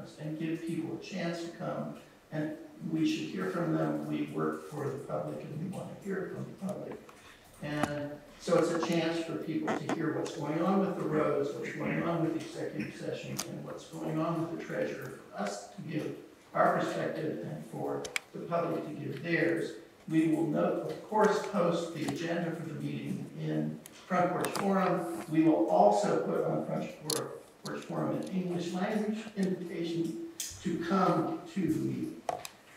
concerns and give people a chance to come. And we should hear from them, we work for the public and we want to hear from the public. And so it's a chance for people to hear what's going on with the roads, what's going on with the executive session, and what's going on with the treasurer, for us to give our perspective and for the public to give theirs. We will note, of course, post the agenda for the meeting in Front Porch Forum. We will also put on Front Por- Porch Forum an English language invitation to come to meeting.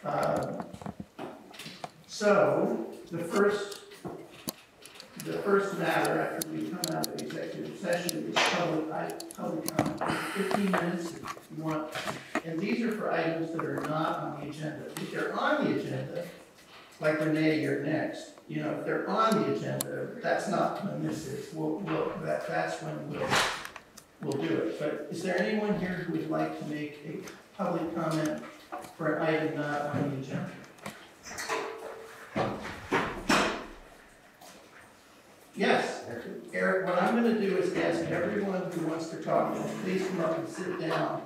Um, So, the first, the first matter after we come out of executive session is public, public comment, fifteen minutes if you want. And these are for items that are not on the agenda. If they're on the agenda, like Renee, you're next, you know, if they're on the agenda, that's not when this is. We'll, we'll, that, that's when we'll, we'll do it. But is there anyone here who would like to make a public comment for an item not on the agenda? Yes, Eric, what I'm gonna do is ask everyone who wants to talk, please come up and sit down.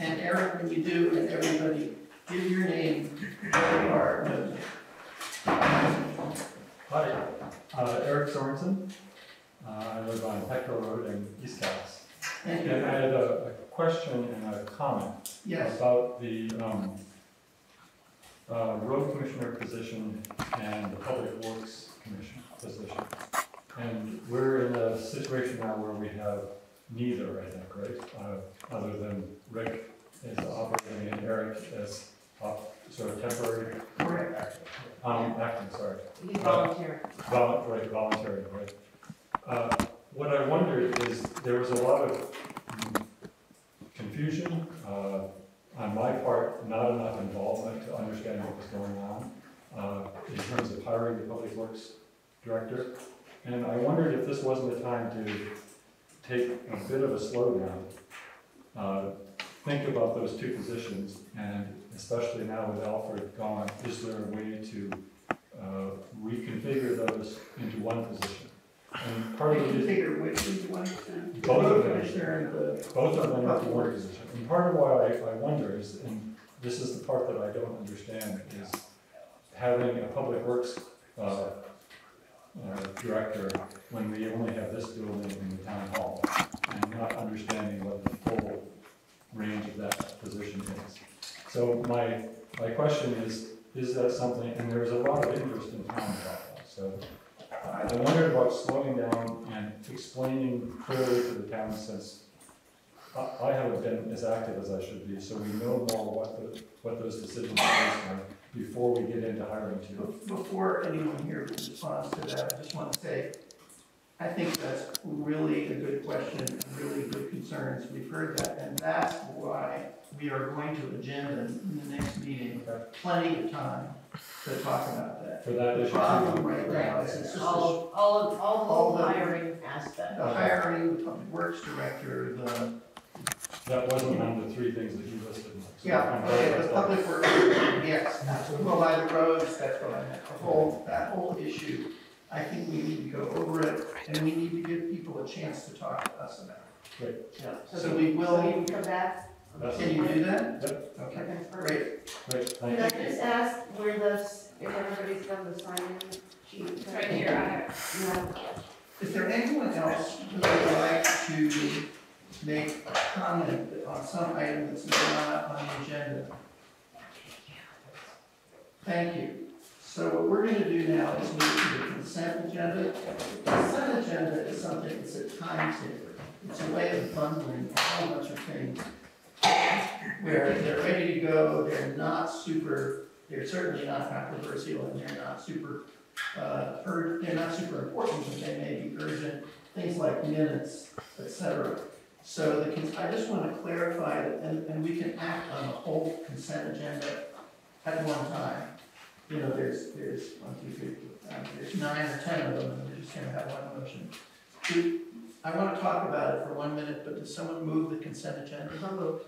And Eric, when you do, and everybody, give your name, where you are. Hi, uh, Eric Sorensen. Uh, I live on Petco Road in East Calais. And I had a, a question and a comment Yes, about the, um, uh, road commissioner position and the public works commission position. And we're in a situation now where we have neither, I think, right? Uh, other than Rick is operating and Eric is sort of temporary, correct. um, acting, sorry. He's volunteering. Vol, right, voluntary, right. Uh, What I wondered is, there was a lot of confusion, uh, on my part, not enough involvement to understand what was going on, uh, in terms of hiring the public works director. And I wondered if this wasn't the time to take a bit of a slowdown, uh, think about those two positions, and especially now with Alfred gone, is there a way to uh, reconfigure those into one position. And part of it is, Figure which is one, the Both of them. commissioner and both of them are position. And part of why I, I wonder is, and this is the part that I don't understand, is having a public works, uh, uh, director when we only have this building in the town hall, and not understanding what the full range of that position is. So my, my question is, is that something, and there's a lot of interest in town about that, so I wondered about slowing down and explaining clearly to the town since I, haven't been as active as I should be, so we know more what the, what those decisions are before we get into hiring two. before anyone here responds to that, I just want to say, I think that's really a good question, and really good concerns, we've heard that, and that's why we are going to agenda in the next meeting, plenty of time to talk about that. For that The issue. problem right now is it's just All, the of- all, of- all all the the- hiring aspect. the hiring, the public works director, the, That wasn't one of the three things that you listed. So yeah, I'm okay, the that's- public works, director, yes, absolutely. well, by the roads, that's what I meant, the whole, that whole issue. I think we need to go over it, and we need to give people a chance to talk to us about it. Yeah. So we will- So you come back? That's- Can you do that? Yep, Okay, Okay, perfect. great. great, thank Can you. I just ask where those, if everybody's done the sign-in sheet? It's right here, I have, You Is there anyone else who would like to make a comment on some item that's not on the agenda? Thank you. So what we're gonna do now is move to the consent agenda. The consent agenda is something, that's a time timetable. It's a way of bundling a whole bunch of things where they're ready to go, they're not super, they're certainly not controversial, and they're not super, uh, they're not super important, but they may be urgent, things like minutes, etc. So the, I just wanna clarify that, and, and we can act on the whole consent agenda at one time. You know, there's, there's one, two, three, four, five, there's nine or ten of them, and we're just gonna have one motion. Do- I wanna talk about it for one minute, but does someone move the consent agenda? So moved.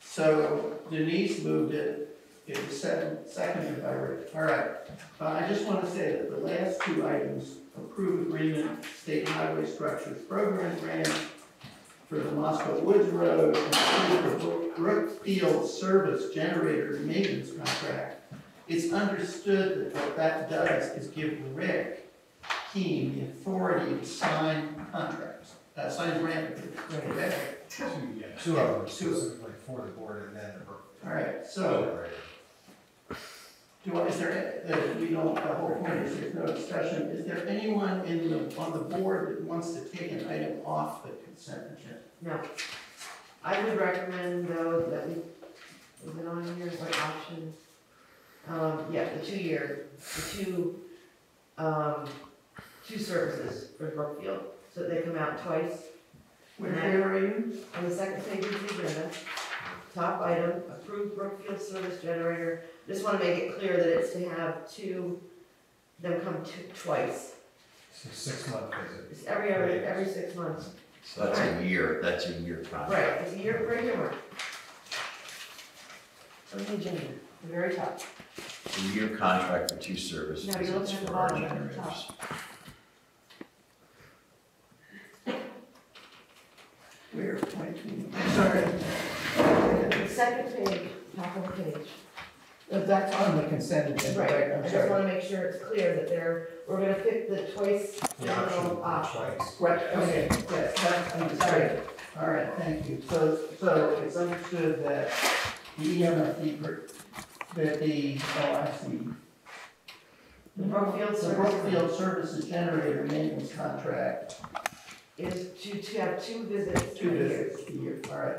So Denise moved it, it was second, seconded by Rick. All right. Uh, I just want to say that the last two items, approved agreement, state highway structures program grant, for the Moscow Woods Road and approve the Brook- Brookfield Service Generator Maintenance Contract, it's understood that what that does is give Rick Keene the authority to sign contracts, uh, sign grant agreements. correct? Two, yeah, two of them specifically for the board and then the. All right, so, do, I- is there, uh, we don't, the whole point is there's no discussion, is there anyone in the, on the board that wants to take an item off the consent agenda? No. I would recommend though that we, is it on here, what option? Um, yeah, the two year, the two, um, two services for Brookfield, so they come out twice. Where, where are you? On the second page of the agenda, top item, approved Brookfield service generator. Just wanna make it clear that it's to have two, them come two, twice. So six month visit. It's every, every, every six months. So that's a year, that's a year contract. Right, it's a year, right here, Mark. On the agenda, the very top. A year contract for two services. No, you're looking at the for our bottom, at the generators. Where, nineteen, sorry. The second page, top of the page. That's on the consent agenda, right, Right, I I'm just sorry. wanna make sure it's clear that they're, we're gonna pick the twice The option nominal option. twice. Right, okay, yes, that's understood. All right, thank you. So, so it's understood that the EMFD, per- that the, oh, I see. The Brookfield The service Brookfield Services Generator Maintenance Contract, is to, to have two visits two a year. visits a year, all right.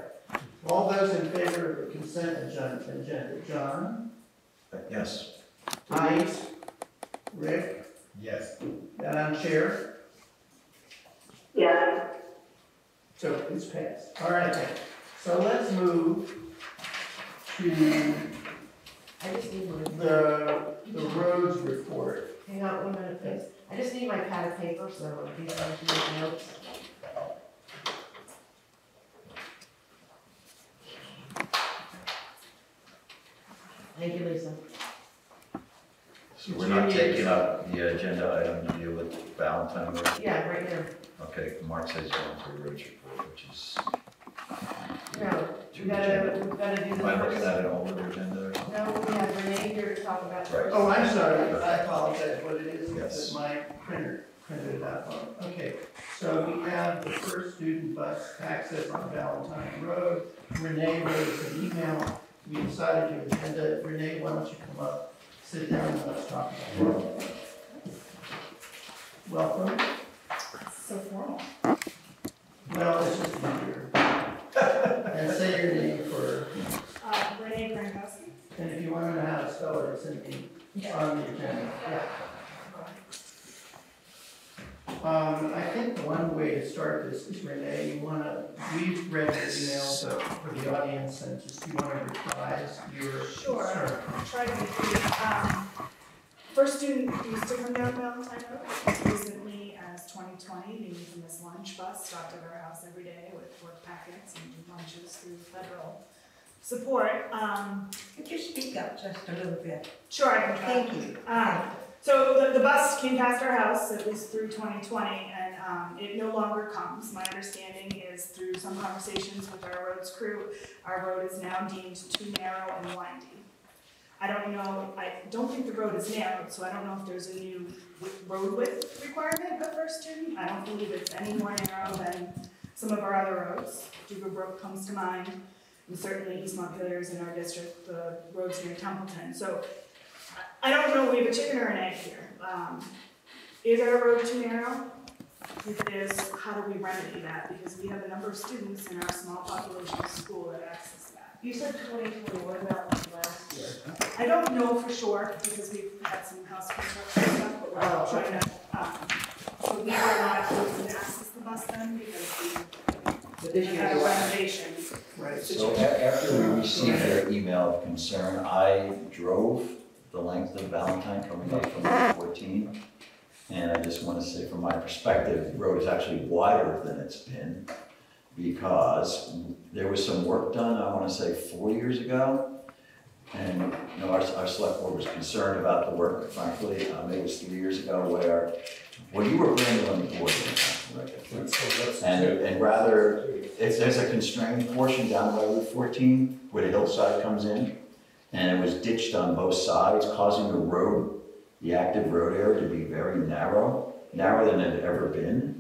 All those in favor of the consent agenda, agenda, John? Uh, Yes, Denise? Rick? Yes. Madam Chair? yes, So it's passed. All right, then. so let's move to I just need one. the, the roads report. Hang on one minute, please. I just need my pad of paper, so in case I have to make notes. Thank you, Lisa. so we're not taking up the agenda item to deal with Valentine Road? Yeah, right now. Okay, Mark says going to roads report, which is, No, we gotta, we gotta do the am I looking first. at an older agenda or something? No, we have Renee here to talk about Right. Oh, I'm sorry, I apologize, what it is, is Yes. that my printer printed it out wrong. Okay, so we have the first student bus access on Valentine Road. Renee wrote us an email, we decided to agenda, Renee, why don't you come up, sit down and let's talk about it. Welcome, So formal. well, it's just easier and say your name for, Uh, Renee Grandowski. and if you want to know how to spell it, it's in the, on the agenda. Um, I think one way to start this is Renee, you wanna, we've read the emails So, for the audience and just you wanna reply to your Sure. Try to be. Um, First student needs to come down Valentine Road. 2020, meeting from this lunch bus, stopped at our house every day with work packets and lunches through federal support. Um, Could you speak up just a little bit? Sure, I can try. Thank you. Um, so the, the, bus came past our house, it was through 2020, and um, it no longer comes. My understanding is through some conversations with our roads crew, our road is now deemed too narrow and windy. I don't know, I don't think the road is narrowed, so I don't know if there's a new road width requirement of first student. I don't believe it's any more narrow than some of our other roads. Dugar Brook comes to mind, and certainly East Montpelier is in our district, the roads near Templeton. So I don't know, we have a chicken or an egg here. Um, is our road too narrow? If it is, how do we remedy that? Because we have a number of students in our small population school that access. You said twenty twenty, what about last year? I don't know for sure because we've had some house construction stuff, but we're Oh, trying to, um, so we were not able to access the bus then because But we this year, had a renovation. Right, So a- after we received their email of concern, I drove the length of Valentine coming up from Route fourteen. And I just wanna say from my perspective, the road is actually wider than it's been because there was some work done, I wanna say four years ago. And, you know, our, our select board was concerned about the work, frankly, um, it was three years ago where, well, you were brand on the board, right? And, and rather, if there's a constrained portion down by Route fourteen where the hillside comes in, and it was ditched on both sides, causing the road, the active road area to be very narrow, narrower than it had ever been.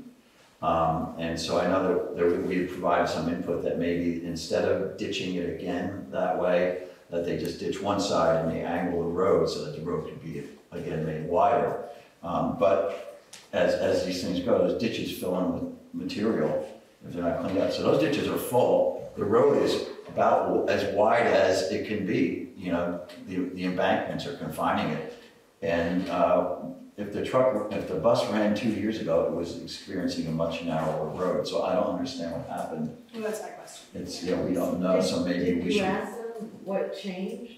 Um, and so I know that, we provide some input that maybe instead of ditching it again that way, that they just ditch one side and they angle the road so that the road could be, again, made wider. Um, but as, as these things go, those ditches fill in with material if they're not cleaned up. So those ditches are full, the road is about as wide as it can be, you know, the, the embankments are confining it. And, uh, if the truck, if the bus ran two years ago, it was experiencing a much narrower road, so I don't understand what happened. Well, that's my question. It's, you know, we don't know, so maybe Did we you should. ask them what changed?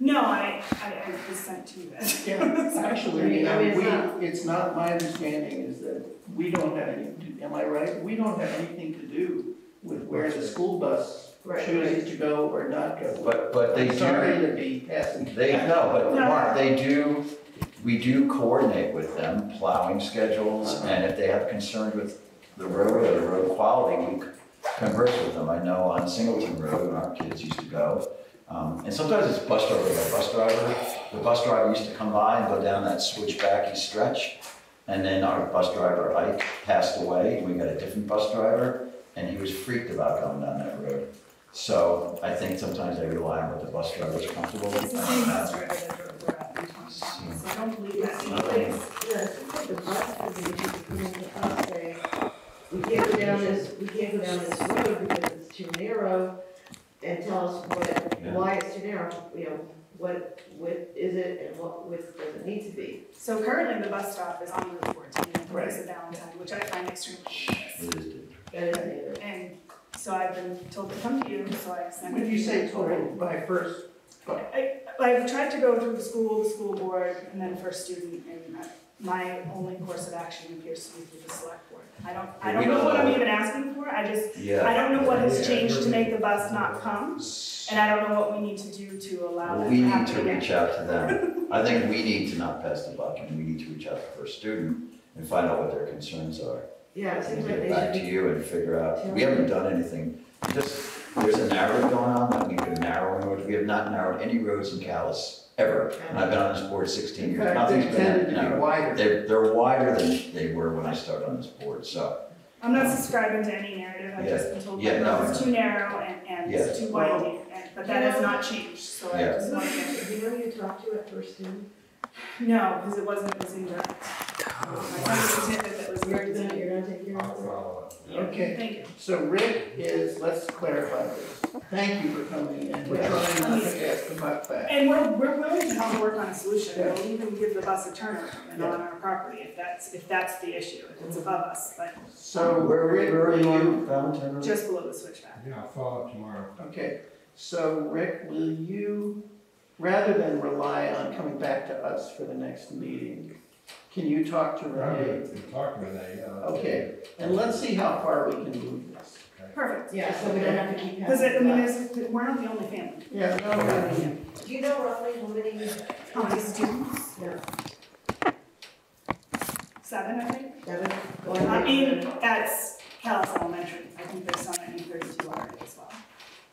No, I, I, I was sent to you guys. Yeah, actually, I mean, it's not- we, it's not, my understanding is that we don't have any, am I right? We don't have anything to do with where the school bus Right, chooses to go or not go. But, but they I'm Sorry to be passing. they, no, but No. Mark, they do, we do coordinate with them, plowing schedules, and if they have concerns with the road or the road quality, we converse with them. I know on Singleton Road, our kids used to go, um, and sometimes it's bus driver by bus driver. The bus driver used to come by and go down that switchbacky stretch, and then our bus driver Ike passed away, and we got a different bus driver, and he was freaked about going down that road. So I think sometimes they rely on what the bus driver is comfortable with. I don't believe that's the case. Yeah, it seems like the bus could be, you could come into us say, we can't go down this, we can't go down this road because it's too narrow. And tell us what, why it's too narrow, you know, what width is it and what width does it need to be? So currently, the bus stop is on Route fourteen, in Right. place of Valentine, which I find extremely dangerous. It is different. That is. And so I've been told to come to you, so I sent. When you say total by first, I've tried to go through the school, the school board, and then first student, and my only course of action appears to be through the select board. I don't, I don't know what I'm even asking for, I just, Yeah. I don't know what has changed to make the bus not come, and I don't know what we need to do to allow that We to need happen to again. reach out to them. I think we need to not pass the buck, and we need to reach out to first student and find out what their concerns are. Yeah, it And seems like get they back should to be, you and figure out, we haven't done anything, just, there's a narrowing going on, that we've been narrowing roads, we have not narrowed any roads in Calais, ever. And I've been on this board sixteen in years, fact, nothing's they been tended to be narrowed. wider. They're, they're wider than they were when I started on this board, so, I'm not subscribing to any narrative, I've just been told Yeah, my no, road is too narrow and, and it's too winding, and, but that has not changed, so I Yeah. just wanna get. you know who you talked to at first student? No, because it wasn't, it was indirect. My son was that was You're very gonna, you're gonna take care I'll of it? follow up. Okay, Thank you. so Rick is, let's clarify this. Thank you for coming in. We're trying not to ask the buck back. And we're, we're willing to help work on a solution, we'll even give the bus a turnaround and on our property if that's, if that's the issue, if it's above us, but So where, Rick, where are you Valentine just below the switchback. Yeah, I'll follow up tomorrow. okay, so Rick, will you, rather than rely on coming back to us for the next meeting, can you talk to I'm Renee? gonna talk to Renee. uh, Okay, and let's see how far we can move this. Perfect. Yeah, so we don't have to keep Because it, I having mean, that. there's, we're not the only family. Yeah, no, no, Do you know roughly how many? How many students? No, Seven, I think. seven? I mean, that's Calais Elementary, I think there's some at U thirty-two already as well.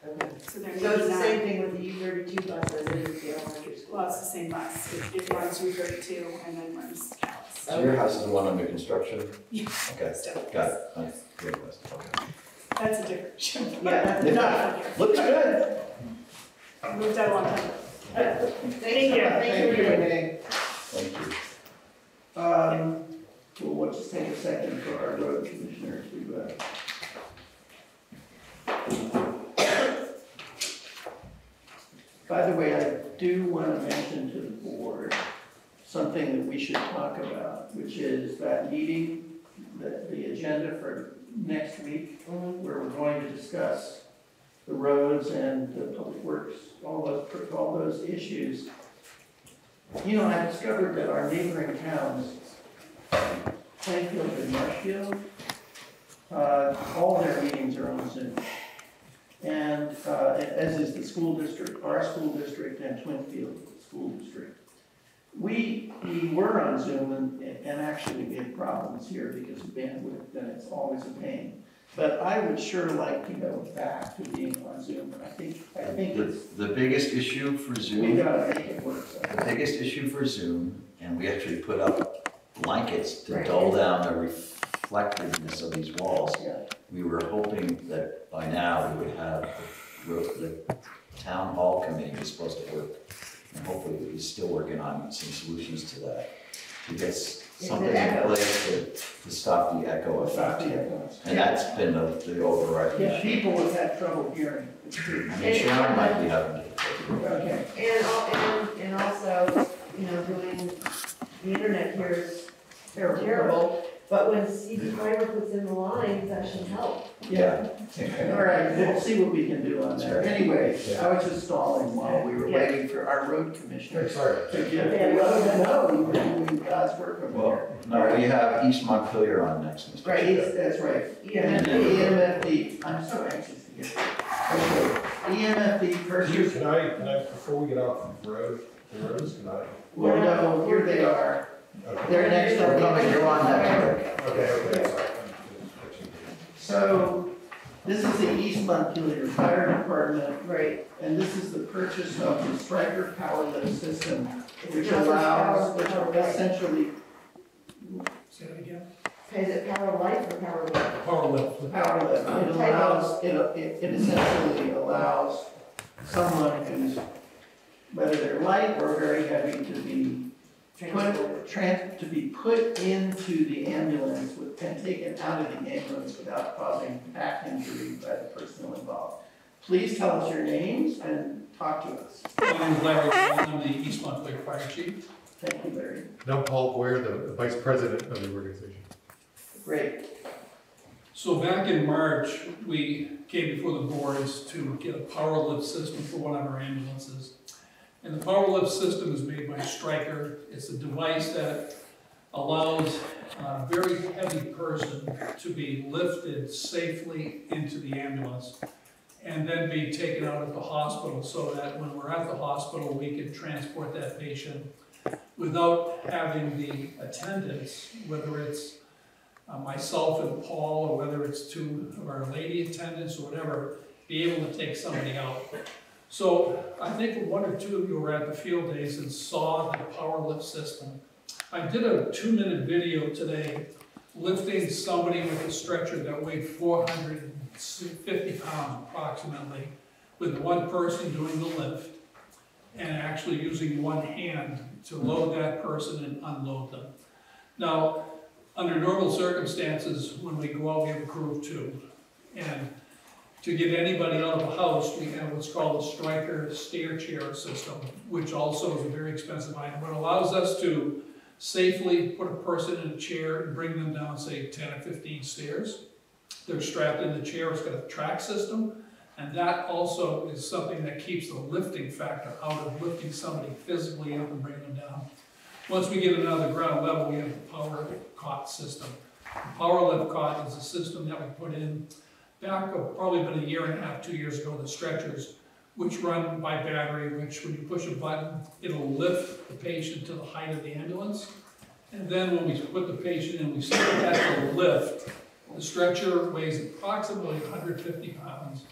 Okay. So there may So it's the same thing with the U thirty-two bus as it is the elementary school? Well, it's the same bus, it, it runs U thirty-two and then runs Calais. So your house is the one under construction? Yeah. Okay, Still. got it, Nice. Good question. Okay. That's a different issue. Yeah, that's- Not from here. Looks good. Moved out a long time ago. Uh, Thank you. Thank you, Renee. Thank you. Um, well, we'll just take a second for our road commissioner to, be uh. By the way, I do want to mention to the board something that we should talk about, which is that meeting, the, the agenda for next week, Mhm. where we're going to discuss the roads and the public works, all those, all those issues. You know, I discovered that our neighboring towns, Plainfield and Marshfield, uh, all their meetings are on Zoom. And, uh, as is the school district, our school district and Twinfield School District. we, we were on Zoom and, and actually we had problems here because of bandwidth and it's always a pain. But I would sure like to go back to being on Zoom I think, I think The, it's, the biggest issue for we Zoom, gotta make it work. so. the biggest issue for Zoom, and we actually put up blankets to Right. dull down the reflectiveness of these walls. Yeah, We were hoping that by now we would have, the, the town hall committee was supposed to work. And hopefully we're still working on some solutions to that, to get s- something in place to, to stop the echo effect. the echoes. And that's been the, the overriding Yeah, issue. people have had trouble hearing, it's true. I mean, Sharon might be having difficulty. Okay, And, al- and, and also, you know, doing, the internet here is terrible, but when CD fiber puts in the lines, that should help. yeah, all right, we'll see what we can do on that. Anyway, I was just stalling while we were Yeah. waiting for our road commissioner Sorry. to give, let us know you were doing God's work over there. Well, no, we have East Montpelier on next, Mr. Right, Chair. Yes, That's right. Yeah. EMFD, I'm so anxious to get there. Okay, EMFD purchase, Can I, can I, before we get off the road, the roads, can I? well, no, here they are. Okay. They're next They're to coming, you're on next. Okay, okay. So, this is the East Montpelier Fire Department, Right, and this is the purchase of the Stryker Power Lift System, which allows, which power lift. essentially, Say that again? is it power life or power lift? Power lift. power lift, it allows, it, it it essentially allows someone who's, whether they're light or very heavy, to be put, tran, to be put into the ambulance with, and taken out of the ambulance without causing back injury by the personnel involved. Please tell us your names and talk to us. My name's Larry Paul, I'm the East Montpelier Fire Chief. Thank you, Larry. No, Paul Boyer, the the vice president of the organization. Great. So back in March, we came before the boards to get a power lift system for one of our ambulances. And the power lift system is made by Stryker. It's a device that allows a very heavy person to be lifted safely into the ambulance and then be taken out of the hospital so that when we're at the hospital, we can transport that patient without having the attendants, whether it's uh, myself and Paul, or whether it's two of our lady attendants or whatever, be able to take somebody out. So I think one or two of you were at the field days and saw the power lift system. I did a two-minute video today lifting somebody with a stretcher that weighed four hundred and fifty pounds approximately, with one person doing the lift and actually using one hand to load that person and unload them. Now, under normal circumstances, when we go out, we have a crew of two. And to get anybody out of the house, we have what's called a Stryker stair chair system, which also is a very expensive item, but allows us to safely put a person in a chair and bring them down, say, ten or fifteen stairs. They're strapped in the chair, it's got a track system, and that also is something that keeps the lifting factor out of lifting somebody physically up and bringing them down. Once we get another ground level, we have the power cot system. The power lift cot is a system that we put in back, uh, probably been a year and a half, two years ago, the stretchers, which run by battery, which when you push a button, it'll lift the patient to the height of the ambulance. And then when we put the patient in, we start at the lift. The stretcher weighs approximately hundred fifty pounds.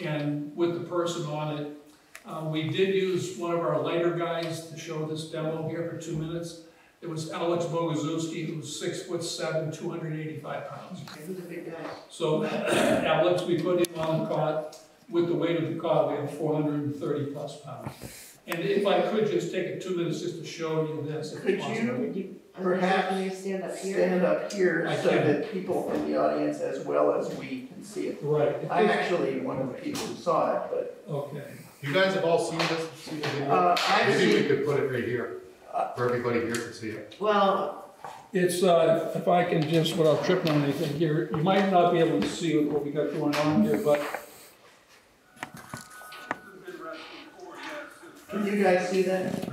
And with the person on it, uh, we did use one of our lighter guys to show this demo here for two minutes. It was Alex Bogoszewski, was six foot seven, two hundred eighty-five pounds. Okay, who's a big guy? So Alex, we put him on the cot, with the weight of the cot, we have four hundred and thirty plus pounds. And if I could just take two minutes just to show you this, if Could possible. Did you, Perhaps Can you stand up here? Stand up here I so can. that people from the audience as well as we can see it. Right. I'm actually one of the people who saw it, but, Okay. You guys have all seen this, seen uh, I've Maybe we seen, could put it right here, for everybody here to see it. Well, It's, uh, if I can just, without tripping on anything here, you might not be able to see what we got going on here, but. can you guys see that?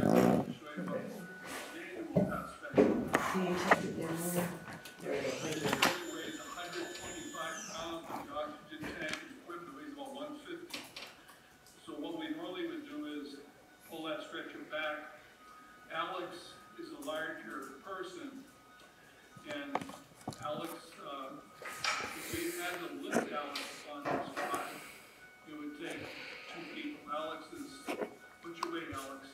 can Alex, uh, if we had to lift Alex on the spot, it would take two people. Alex is, what's your weight, Alex?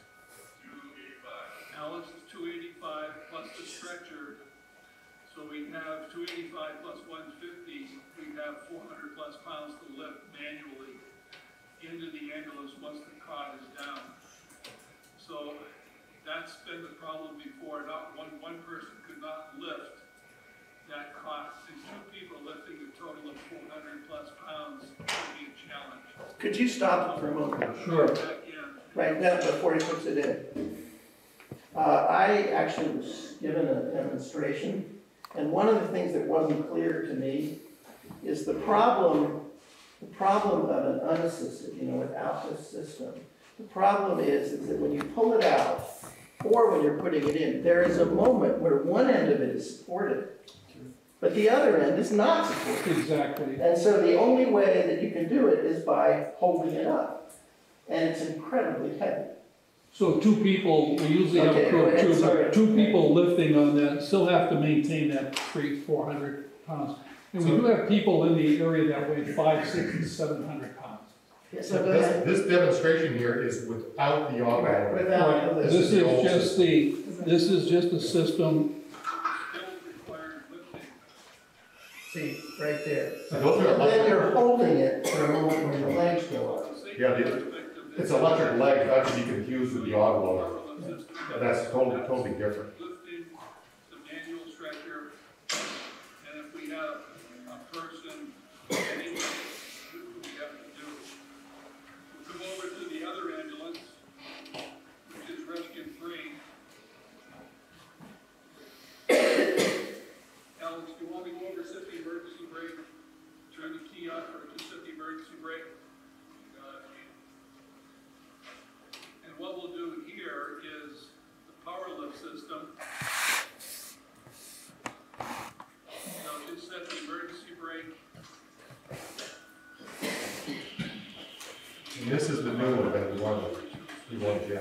285. Alex is 285 plus the stretcher. So we have 285 plus 150. We have 400 plus pounds to lift manually into the ambulance once the cot is down. So that's been the problem before. Not one, one person could not lift that cot. And two people lifting a total of four hundred plus pounds would be a challenge. Could you stop it for a moment? Sure. Back Right now, before he puts it in. Uh, I actually was given a demonstration, and one of the things that wasn't clear to me is the problem, the problem of an unassisted, you know, without this system. The problem is, is that when you pull it out, or when you're putting it in, there is a moment where one end of it is supported, but the other end is not supported. Exactly. And so the only way that you can do it is by holding it up. And it's incredibly heavy. So two people, we usually have Okay, a crew of two, sorry. but two people lifting on that, still have to maintain that three, four hundred pounds. And we do have people in the area that weigh five, six, and seven hundred pounds. So go This, ahead. this demonstration here is without the audio. Right, without the This list. is just the, this is just the system. See, right there. So those are And then electric, you're holding it for a moment when your legs go up. yeah, the- it's electric legs, not to be confused with the auto audio. That's totally, totally different. Lifting, the manual stretcher, and if we have a person, anyway, we have to do. We'll come over to the other ambulance, which is rescue three. Alex, do you want me to go over set the emergency brake? Turn the key on or just set the emergency brake? Uh, And what we'll do here is the power lift system. So just set the emergency brake. And this is the new one that we wanted, we wanted, yeah.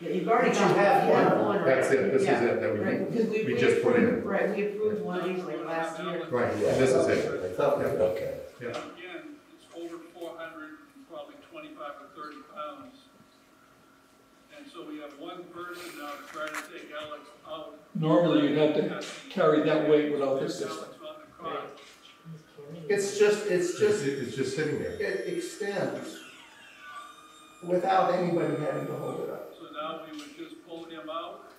Yeah, you've already But got you have one, one. one, right? That's it, this is it, that we, Right, because we. we just put in. approved- Right, we approved one of these last year. right, and this is it. Okay. Yeah. Again, it's over four hundred, probably twenty-five or thirty pounds. And so we have one person now trying to take Alex out. Normally, you'd have to carry that weight without the There's system. Alex on the cot. It's just, it's It's, just, it's just sitting there. it extends without anybody having to hold it up. So now we would just pull him out.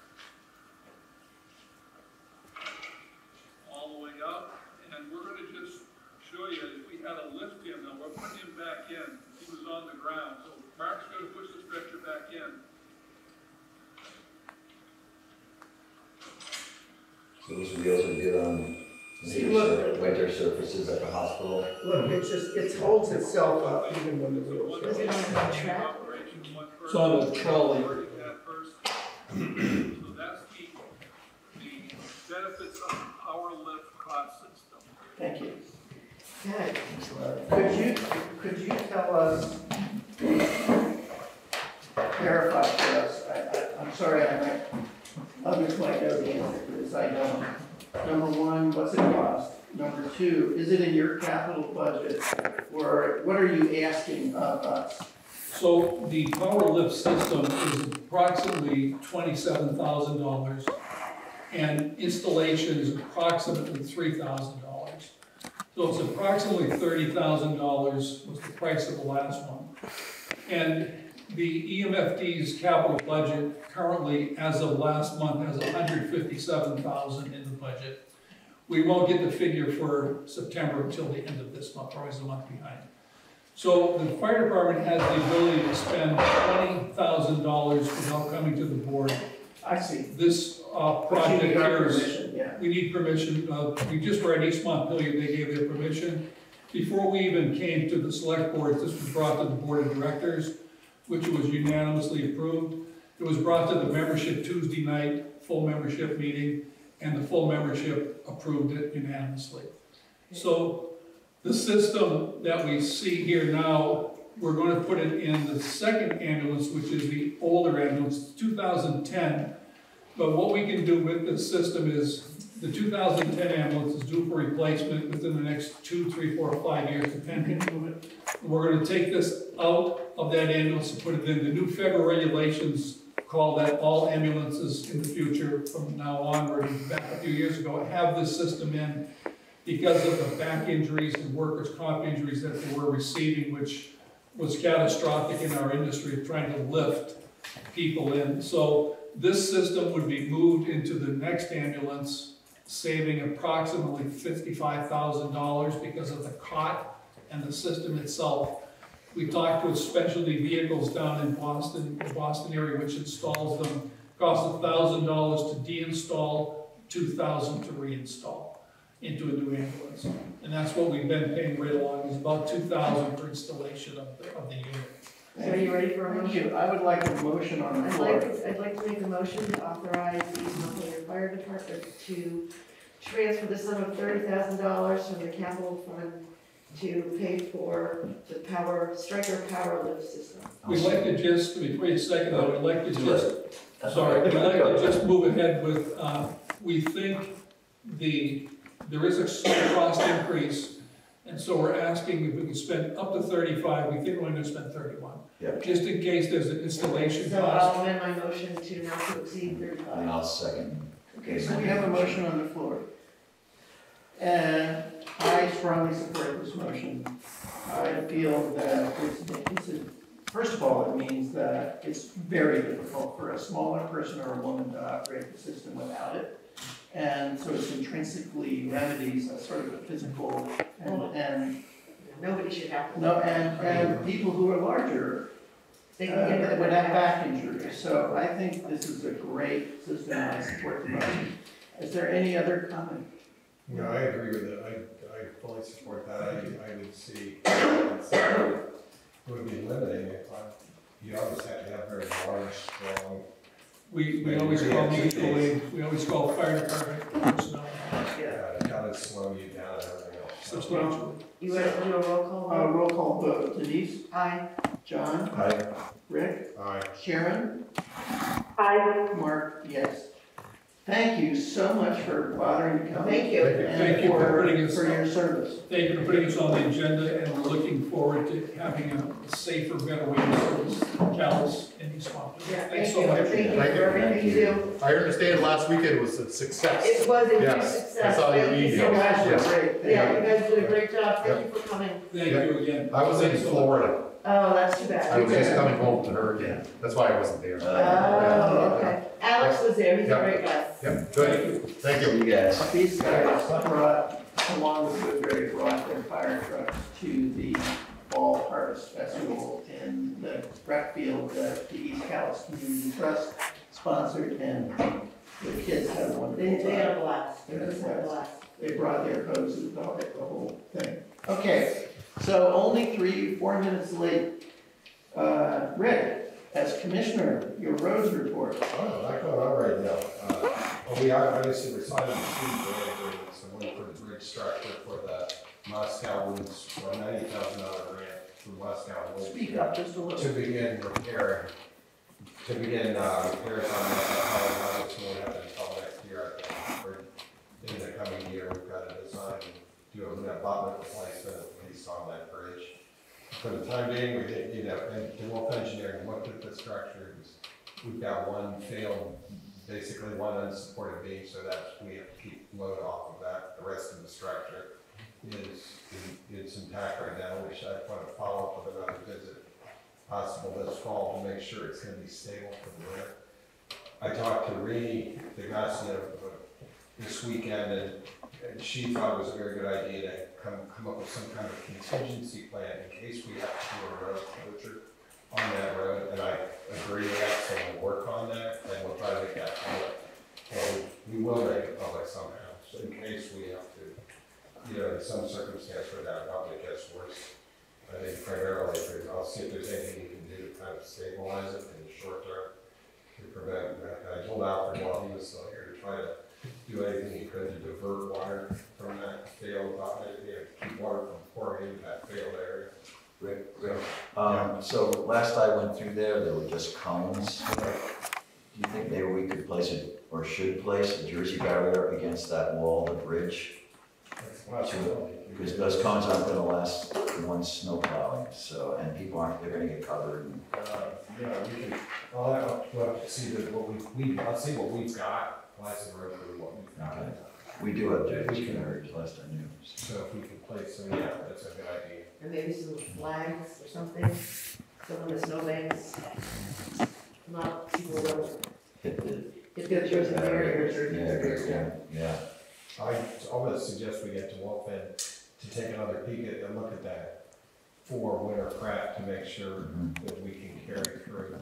All the way up, and we're gonna just show you, if we had to lift him, now we're putting him back in, he was on the ground, so Mark's gonna push the stretcher back in. So those wheels are good on See, winter look. winter surfaces at the hospital. Look, it just, it holds itself up even when the wheels Is it on the track? Operation, It's on a trolley. person at first. So that's the, the benefits of the power lift cot system. Thank you. Good. Could you, could you tell us, clarify for us, I, I'm sorry, I might, others might know the answer to this, I don't. Number one, what's it cost? Number two, is it in your capital budget? Or what are you asking of us? So the power lift system is approximately twenty-seven thousand dollars, and installation is approximately three thousand dollars. So it's approximately thirty thousand dollars was the price of the last one. And the EMFD's capital budget currently, as of last month, has hundred fifty-seven thousand in the budget. We won't get the figure for September until the end of this month, or always a month behind. So the fire department has the ability to spend twenty thousand dollars without coming to the board. I see. This, uh, But you project need our here is, permission, yeah. we need permission, uh, we just were at East Montpelier, they gave their permission. Before we even came to the select board, this was brought to the board of directors, which was unanimously approved. It was brought to the membership Tuesday night, full membership meeting, and the full membership approved it unanimously. So the system that we see here now, we're gonna put it in the second ambulance, which is the older ambulance, two thousand ten. But what we can do with this system is, the two thousand ten ambulance is due for replacement within the next two, three, four, or five years, depending. On it. We're gonna take this out of that ambulance and put it in, the new federal regulations call that all ambulances in the future from now onward, back a few years ago, have this system in because of the back injuries and workers' comp injuries that they were receiving, which was catastrophic in our industry trying to lift people in. So this system would be moved into the next ambulance, saving approximately fifty-five thousand dollars because of the cot and the system itself. We talked with Specialty Vehicles down in Boston, the Boston area, which installs them, costs thousand dollars to deinstall, two thousand to reinstall into a new ambulance. And that's what we've been paying right along, is about two thousand for installation of the, of the unit. So are you ready for a Thank motion? you. I would like a motion on the I'd floor. like, I'd like to make a motion to authorize the Montpelier Fire Department to transfer the sum of thirty thousand dollars from the capital fund to pay for the power, Stryker power lift system. We'd like to just, let me wait a second, I would like to just Sorry, all we'd like to just move ahead with, uh, we think the, there is a slight cost increase, and so we're asking if we can spend up to thirty-five, we think we're only gonna spend thirty-one. Yep. Just in case there's an installation So cost. I'll amend my motion to not to exceed And thirty-five. I'll second. Okay, so we have a motion on the floor. And I strongly support this motion. I feel that it's, it's, a- first of all, it means that it's very difficult for a smaller person or a woman to operate the system without it. And so it's intrinsically remedies a sort of a physical and, and, Nobody should have to. no, and, and people who are larger They uh, can get rid of would have back injuries. So I think this is a great system, I support the motion. Is there any other comment? No, I agree with it, I, I fully support that, I, I would see, it would be limiting if I, you always have to have very large, strong, We, we always call mutual aid, we always call fire department personnel Yeah. uh, gotta slow you down and everything else. Substantially. You ready to do a roll call Uh, vote? roll call vote. Denise? Aye. John? Aye. Rick? Aye. Sharon? Aye. Mark? Yes. Thank you so much for bothering to come. Thank you. Thank you for putting for, us- for your service. Thank you for putting us on the agenda, and we're looking forward to having a safer, better way to service Calais and East Mountain. Yeah, Thanks thank so you, much. thank you Thank for you. everything you do. I understand last weekend was a success. It was a huge Yes, I success, saw your thank you so email. much. Yes. Great. Yeah, you. you guys did a great job, thank you for coming. Thank you again. I was in Thanks so much. Florida. Oh, that's too bad. I bad. was just coming home to her again. That's why I wasn't there. Oh, okay. Alex was there, he's a great guy. Yep, good. Thank you. You guys. These guys brought, along with Woodbury, brought their fire trucks to the Fall Harvest Festival in the rec field that the East Calais Community Trust sponsored, and the kids had one. They, they had a blast, they They had a just had a blast. blast. They brought their hoses, the whole, the whole thing. Okay, so only three, four minutes late. Uh, Rick, as commissioner, your roads report. Oh, not going on right now. Uh, Well, we are, obviously, we're signing two grant agreements, so one for the bridge structure for the Moscow Woods, for a ninety thousand dollar grant for Moscow Woods. Speak up just a little. To begin repairing, to begin, uh, repairs on that, probably not until we have it until next year, I think. Or in the coming year, we've got to design, do a abutment replacement, at least on that bridge. For the time being, we did, you know, and DeWolf Engineering looked at the structures. We've got one failed, basically one unsupported beam, so that we have to keep load off of that. The rest of the structure is, is intact right now, which I want to follow up with another visit, possible this fall, to make sure it's gonna be stable for the winter. I talked to Rini DeGassia uh, this weekend, and, and she thought it was a very good idea to come, come up with some kind of contingency plan in case we have to do a road closure on that road, and I agree with that, so we'll work on that, and we'll try to make that public. And we will make it public somehow, so in case we have to, you know, in some circumstance where that probably gets worse. I think primarily, there's- I'll see if there's anything you can do to kind of stabilize it in the short term to prevent, that. I told Alfred while he was still here to try to do anything he could to divert water from that failed, uh, you know, keep water from pouring into that failed area. Rick, So, Um, so last I went through there, there were just cones. Do you think maybe we could place it, or should place a Jersey barrier against that wall, the bridge? That's a. Because those cones aren't gonna last one snow plowing, so, and people aren't, they're gonna get covered and Uh, Yeah, we can, I'll have, we'll have to see that what we, we, I'll see what we've got, last the road for what we've got. Okay. we do have Jersey barriers, last I knew. So if we can place some, yeah, that's a good idea. And maybe some flags or something, so when the snowbanks, not people don't Hit the. hit the Jersey barriers or. Yeah, yeah, yeah. I, I would suggest we get to Wolfen to take another peek at, and look at that for winter craft to make sure Mhm. that we can carry through.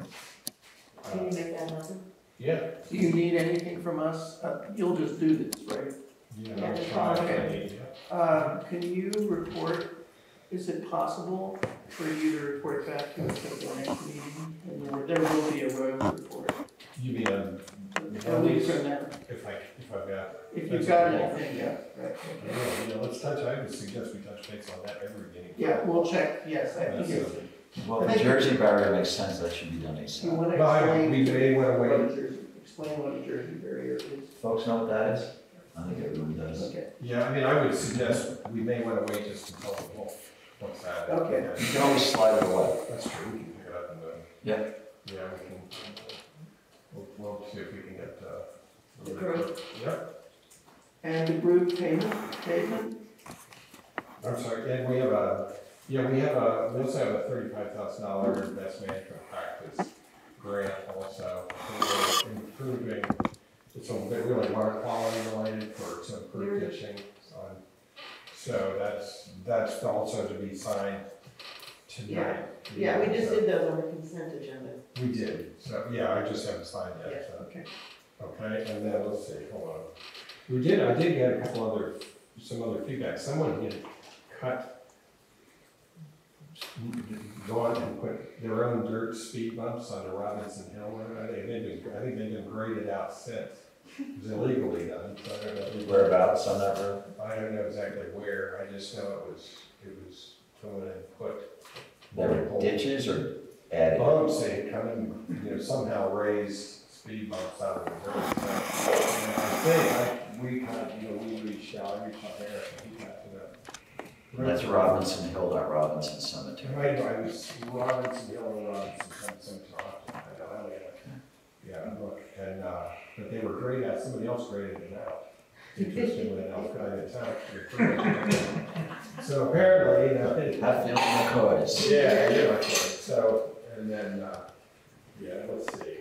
Can Uh, you make that happen? Yeah. Do you need anything from us? Uh, You'll just do this, right? Yeah, Yeah, I'll try all. if I need, yeah. Uh, Can you report, is it possible for you to report back to us at the next meeting? And there- there will be a road report. You mean, um, A week from now, if I, if I've got, if you've got anything, yeah, right. yeah, yeah, let's touch, I would suggest we touch base on that every beginning. Yeah, we'll check, yes, I think That's, it's, Well, the Jersey barrier makes sense, that should be done you ASAP. wanna Well, I- explain we may wanna what a wait, Jersey, explain what a Jersey barrier is? Folks know what that is? I think everyone does. Okay, yeah, I mean, I would suggest we may wanna wait just until the wolf looks at it. Okay. You can always slide it away. That's true, we can pick it up and, Yeah. yeah, we can, we'll, we'll see if we can get, uh. The growth. Yep, and the group payment, payment? I'm sorry, and we have a, yeah, we have a, we also have a thirty-five thousand dollar best management practice grant also for improving, it's a bit really water quality related for some improve Where- ditching on. So that's, that's also to be signed tonight. Yeah, we just So- did those on the consent agenda. We did, so, yeah, I just haven't signed yet, so. Okay. Okay, and then, let's see, hold on. We did, I did get a couple other, some other feedback, someone had cut, gone and put their own dirt speed bumps on the Robinson Hill, I think they've been, I think they've been graded out since. It was illegally done, so I don't know. Whereabouts on that road? I don't know exactly where, I just know it was, it was, someone had put. There were multiple- ditches or added? bumps, they had come and, you know, somehow raised speed bumps out of the. So, and I think, I, we kind of, you know, we reached out, I reached out there, and he got to the. That's Robinson Hill, not Robinson Cemetery. Right, I was Robinson Hill and Robinson, some, some, I don't know, yeah, look, and, uh, but they were graded out, somebody else graded it out. Interestingly enough, guy in town. So apparently, you know, it- Hatfield McCoys. yeah, yeah, so, and then, uh, yeah, let's see.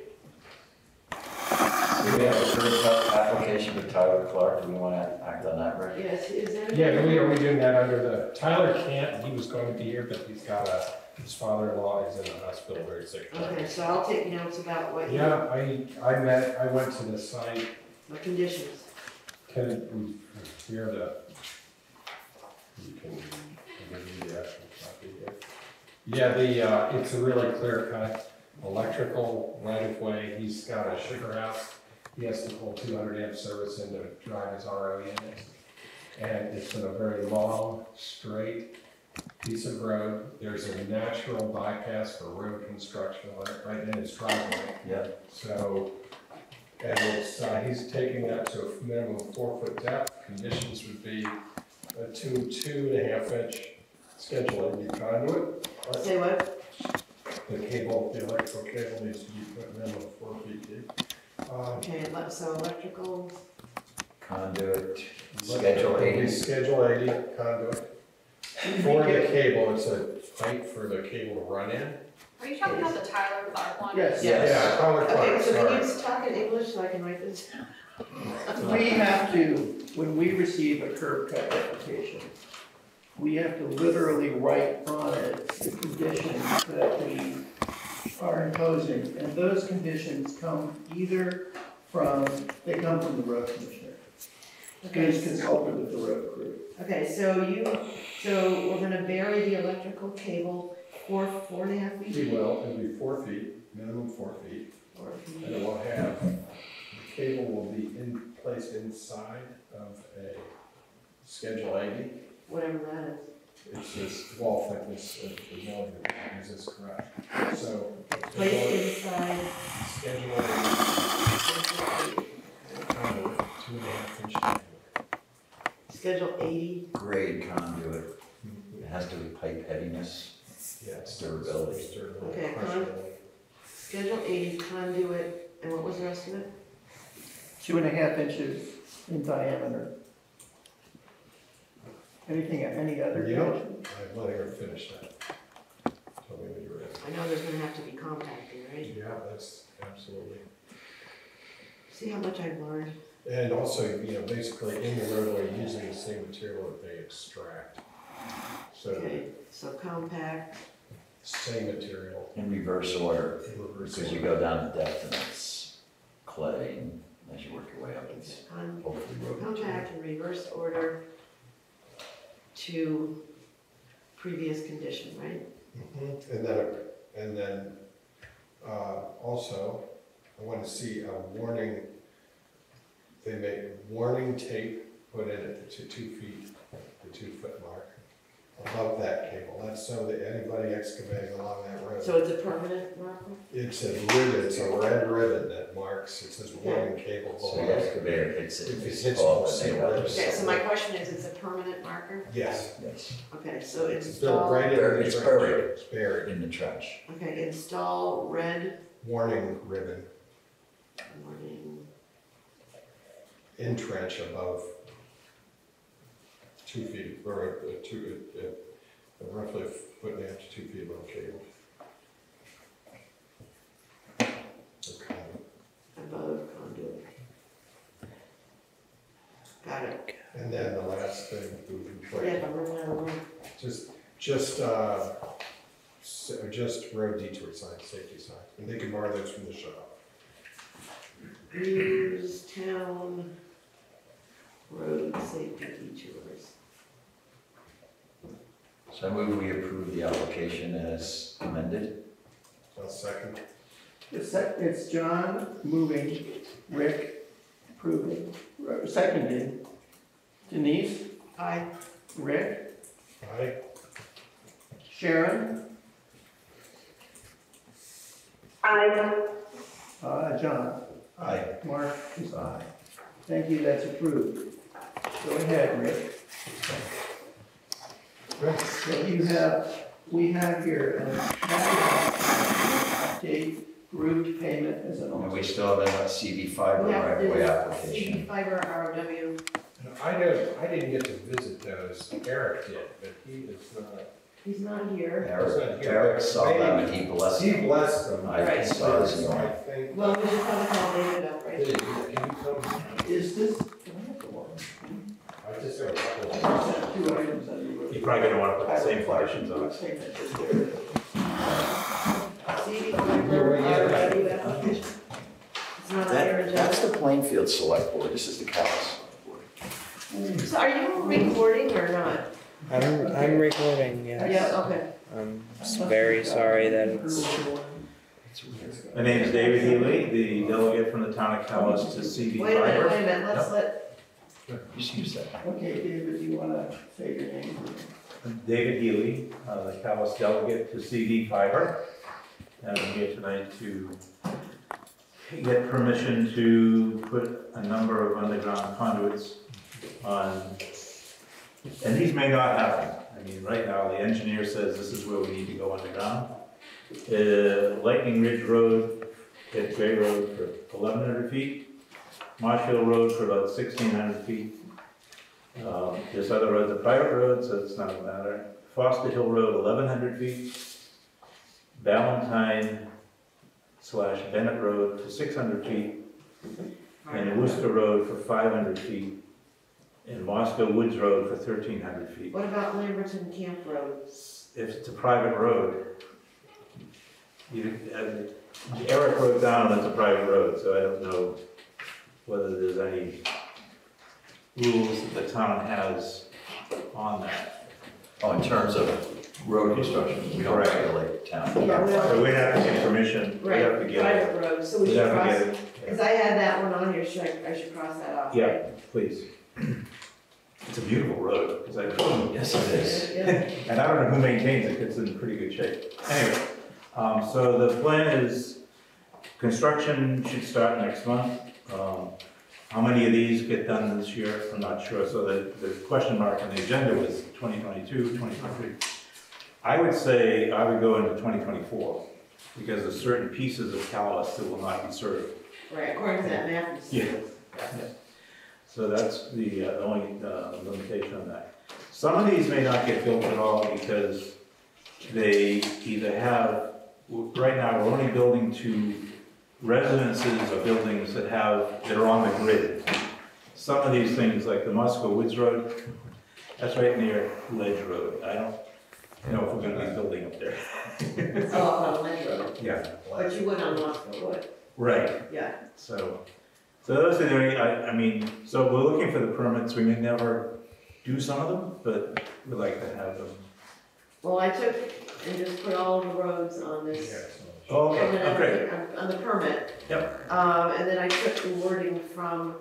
Do we have a curb cut application with Tyler Clark? Do we want to act on that, right? Yes, is that? Yeah, are we, are we doing that under the, Tyler can't, he was going to be here, but he's got a, his father-in-law is in the hospital very sick. Okay, so I'll take notes about what you, Yeah, I, I met, I went to the site, what conditions. can, we, here the, you can, I'll give you the actual copy here. Yeah, the, uh, it's a really clear cut, electrical right of way, he's got a sugar house, he has to pull two hundred amp service in to drive his RO. And it's in a very long, straight piece of road, there's a natural bypass for road construction right- right in his driveway. Yeah. So, and it's, uh, he's taking that to a minimum of four foot depth, conditions would be a two, two and a half inch schedule in conduit. Say what? The cable, the electrical cable needs to be put minimum of four feet deep. Um, Okay, le- so electrical, Conduit, Schedule 80. Schedule eighty conduit. For the cable, it's a pipe for the cable to run in. Are you talking about the Tyler Clark one? Yes. Yes. Yeah, Tyler Clark, okay, so can sorry. you talk in English so I can write this? down? We have to, when we receive a curb cut application, we have to literally write on it the conditions that we are imposing. And those conditions come either from, they come from the road commissioner, who's Okay, consulted with the road crew. okay, so you, so we're gonna bury the electrical cable four, four and a half We feet? will, it'll be four feet, minimum four feet. Four feet. And it will have, the cable will be in, placed inside of a Schedule eighty. Whatever that is. it's this wall thickness of the building is this correct? So. Place inside, Schedule conduit, two and a half inch schedule eighty, Grade conduit, it has to be pipe heaviness, Yes. Durability. Durability, Okay, con- crushability. schedule eighty conduit, and what was the rest of it? Two and a half inches in diameter. Anything, any other Yeah. dimension? I'm letting her finish that. Tell me when you're ready. I know there's gonna have to be compacting, right? Yeah, that's absolutely. See how much I've learned? And also, you know, basically in the roadway, using the same material that they extract. So, Okay, so compact, same material. in reverse order, in reverse because you go down to depth and it's clay, and as you work your way up, it's con- hopefully road. compact in reverse order to previous condition, right? Mhm. And then, and then, uh, also, I want to see a warning, they make warning tape put in at the two, two feet, the two foot above that cable. That's so that anybody excavating along that road. So it's a permanent marker? It's a ribbon, it's a red ribbon that marks, it says warning cable So below. the excavator hits it, If it it's hits called, the and they same want. Okay, so my question is, it's a permanent marker? Yes, Yes, Okay, so it's built install, right in the. It's buried. It's buried. in the trench. okay, install red Warning ribbon warning, in trench above two feet, or uh, two, uh, uh, roughly a foot and a half to two feet above cable. Okay. above conduit. Got it. And then the last thing, we can Yeah, play, if I'm running out of room. just, just, uh, s- just road detour signs, safety signs, and they can borrow those from the shop. Use town road safety detours. So I move we approve the application as amended. I'll second. It's, sec- it's John moving, Rick approving, Ro- seconded. Denise, Aye. Rick, Aye? Sharon? Aye. Uh, John, Aye. Mark is aye. Thank you, that's approved. Go ahead, Rick. Good. So you have, we have here, uh, update grouped payment as an And we alternate. still have a CVFiber We have right to away application. CVFiber ROW. And I don't, I didn't get to visit those, Eric did, but he is not. He's not here. Eric, Eric saw them and he blessed He them. blessed them. I Right. saw his So I email. think. Well, we should probably call David up, right? Hey, can come? Is this, can I have the one? I just have a couple of. Probably gonna wanna put the same Pilot conditions on it. Payment is there. CVFiber ROW application. It's not on your That, that's agenda. the Plainfield Select Board, this is the Calais Select Board. So are you recording or not? I'm I'm recording. Yes. Yeah, okay. I'm s- very sorry that it's. My name is David Healy, the delegate from the town of Calais to CV Wait a minute, wait a Fiber. minute, let's let, Just use that. Okay, David, do you wanna say your name? David Healy, uh, the Calais delegate to CVFiber. And I'm here tonight to get permission to put a number of underground conduits on, and these may not happen. I mean, right now, the engineer says this is where we need to go underground. Uh, Lightning Ridge Road, at Gray Road for eleven hundred feet. Marsh Hill Road for about sixteen hundred feet. Um, This other road's a private road, so it's not a matter. Foster Hill Road, eleven hundred feet. Valentine slash Bennett Road for six hundred feet. And Worcester Road for five hundred feet. And Moscow Woods Road for thirteen hundred feet. what about Lamberton Camp Road? If it's a private road, you, uh, Eric wrote down it's a private road, so I don't know whether there's any rules that the town has on that. Oh, in terms of road construction, we don't Correct. regulate town. Yeah, we don't- So we'd have to get permission, we'd have to Right, get, private road, so we we'd should have to cross, get it. because I had that one on here, should I, I should cross that off, right? Yeah, please. It's a beautiful road, because I drove. Yes, it is. Yeah, And I don't know who maintains it, it's in pretty good shape. Anyway, um, so the plan is, construction should start next month. Um, How many of these get done this year, I'm not sure, so the, the question mark on the agenda was 2022, 2023. I would say I would go into twenty twenty-four, because there's certain pieces of Calais that will not be served. right, according to that map. you Yeah. said. So that's the uh, only uh, limitation on that. Some of these may not get built at all because they either have, right now, we're only building to residences or buildings that have, that are on the grid. Some of these things, like the Moscow Woods Road, that's right near Ledge Road. I don't know if we're gonna be building up there. It's all on Ledge Road, Yeah. but you went on Moscow Wood, Right. yeah. So, so those are the, only- I, I mean, so we're looking for the permits, we may never do some of them, but we'd like to have them. Well, I took and just put all the roads on this. Oh, And okay, then oh, great, on- On the permit. Yep. Um, and then I took the wording from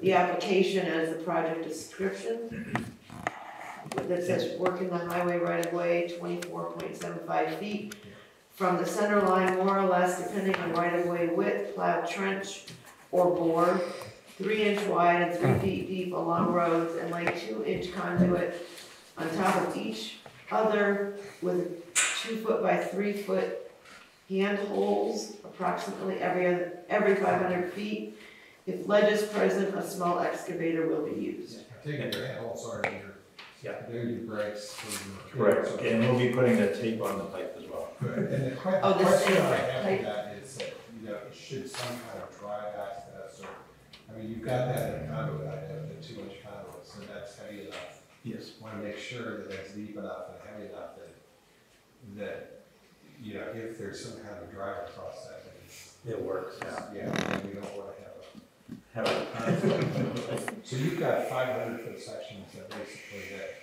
the application as the project description. That says, working the highway right of way, twenty-four point seven five feet from the center line, more or less, depending on right of way width, plow trench or bore, three inch wide and three feet deep along roads, and lay two inch conduit on top of each other with two foot by three foot hand holes approximately every, other- every five hundred feet. If ledge is present, a small excavator will be used. I take it your handholes are your, Yeah. they're your brakes for your. correct, and we'll be putting the tape on the pipe as well. Good, and the que- Oh, the question same I have type. with that is that, you know, should some kind of drive access or, I mean, you've got that in conduit, I know, the two inch conduit, so that's heavy enough. Yes. Want to make sure that it's deep enough and heavy enough that, that, you know, if there's some kind of drive across that, it's, It works, yeah. yeah, we don't want to have Have it, a. So you've got five hundred foot sections that basically that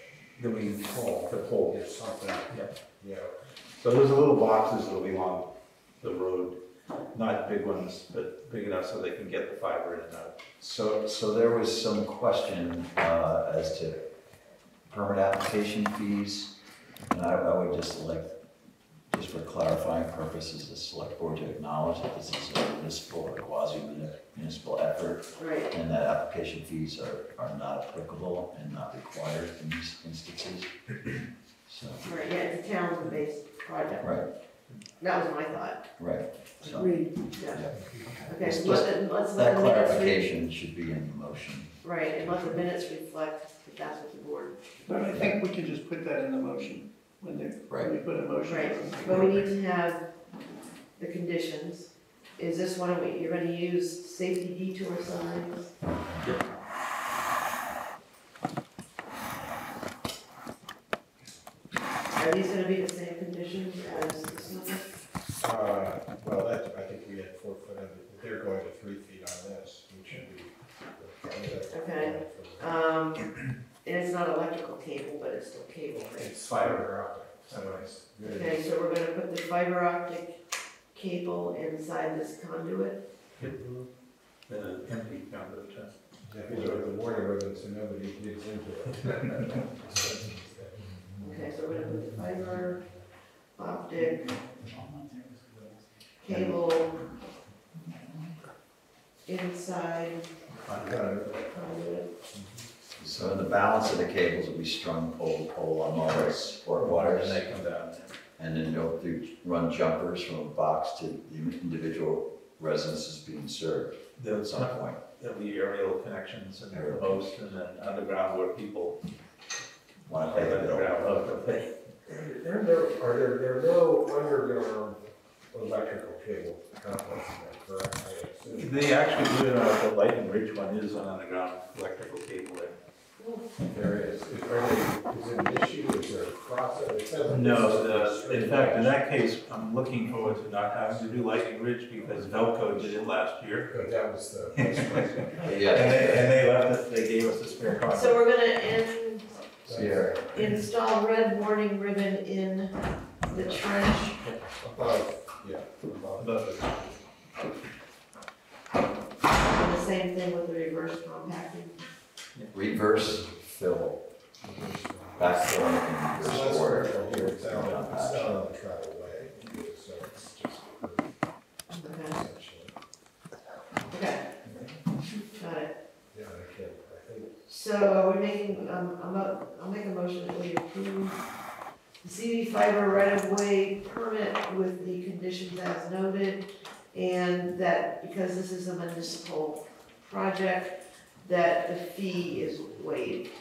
then we pull, the pole. is something, Yep. you know, So those are little boxes that'll be along the road, not big ones, but big enough so they can get the fiber in and out. So, so there was some question uh, as to permit application fees. And I, I would just like, just for clarifying purposes, the select board to acknowledge that this is a municipal or quasi municipal effort. Right, And that application fees are, are not applicable and not required in these instances. So, right, yeah, it's a town-based project. right, That was my thought. right. So Agreed, yeah. Okay, It's so let the, let's let that the minutes read. clarification should be in the motion. Right, and let the minutes reflect that that's what the board. But I think we can just put that in the motion, when they, when we put a motion. Right, on. but we need to have the conditions. Is this one, of we- you're gonna use safety detour signs? Are these gonna be the same conditions as this one? Uh, well, that, I think we had four foot of it, but they're going to three feet on this, which should be. Okay. Um, and it's not electrical cable, but it's still cable, right? It's fiber optic, so it's. Okay, so we're gonna put the fiber optic cable inside this conduit. The empty conduit, uh, Yeah, these are the warning ribbons so nobody digs into it. Okay, so we're gonna put the fiber optic cable inside conduit. So in the balance of the cables will be strung pole to pole on all those support wires. and they come down. And then they'll do, run jumpers from a box to the individual residences being served There'll at some point. There'll be aerial connections and the post, and then underground where people Want to pay pay the the bill. ground up, they'll pay. There, there, are there, there are no underground electrical cable complexes, correct? I assume? They actually do it, uh, the Lightning Ridge one is an underground electrical cable there. There is, is, are they, is it an issue, is there a process? It says that No, the, in fact, in that case, I'm looking forward to not having to do Lightning Ridge because Velco did it last year. Good, That was the. vice. And Yeah. they, and they left us, they gave us a spare So contract. we're gonna in, Here. install red warning ribbon in the trench. Above, yeah, above. But And the same thing with the reverse compacting. Reverse fill, backfill and So that's restore. where it'll hear, it's down, it's down compaction. on the travel way, so it's just Okay, essentially, okay. Got it. yeah, I can't, I think. So we're making, um, I'm, a- I'll make a motion that we approve the CVFiber right of way permit with the conditions as noted. And that because this is a municipal project, that the fee is waived.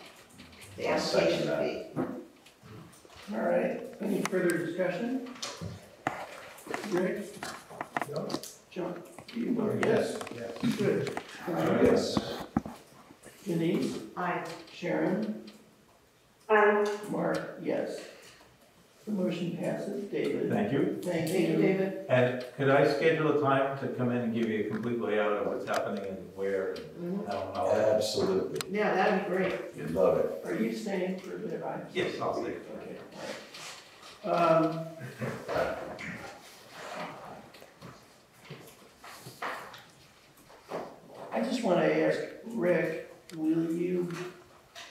The I'll second application that. fee. All right, any further discussion? Rick? No. John? You vote yes? Yes. Good. Uh, Yes. Denise? Aye. Sharon? Um, Mark, yes. The motion passes. David? Thank you. Thank Thank you, you. David. And could I schedule a time to come in and give you a complete layout of what's happening and where and Mhm. how, how? Absolutely, Yeah, that'd be great. you'd love it. Are you staying for a bit? I'm- Yes, I'll stay. Okay. all right. Um, I just want to ask, Rick, will you,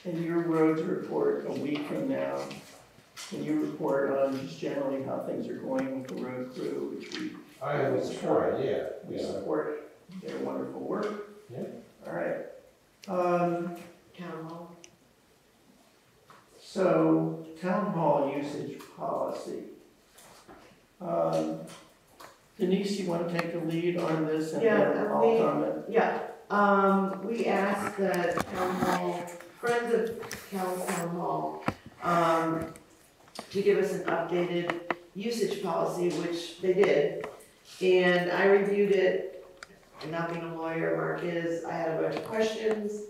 in your roads report a week from now, can you report on just generally how things are going with the road crew, which we, I would support, yeah, we yeah. support their wonderful work? Yeah. All right. Um, Town hall. So, town hall usage policy. Um, Denise, you want to take the lead on this and Yeah, then I'll we- comment? Yeah, um, we asked the town hall, Friends of Cal Town Hall, um, to give us an updated usage policy, which they did. And I reviewed it, and not being a lawyer, Mark is, I had a bunch of questions.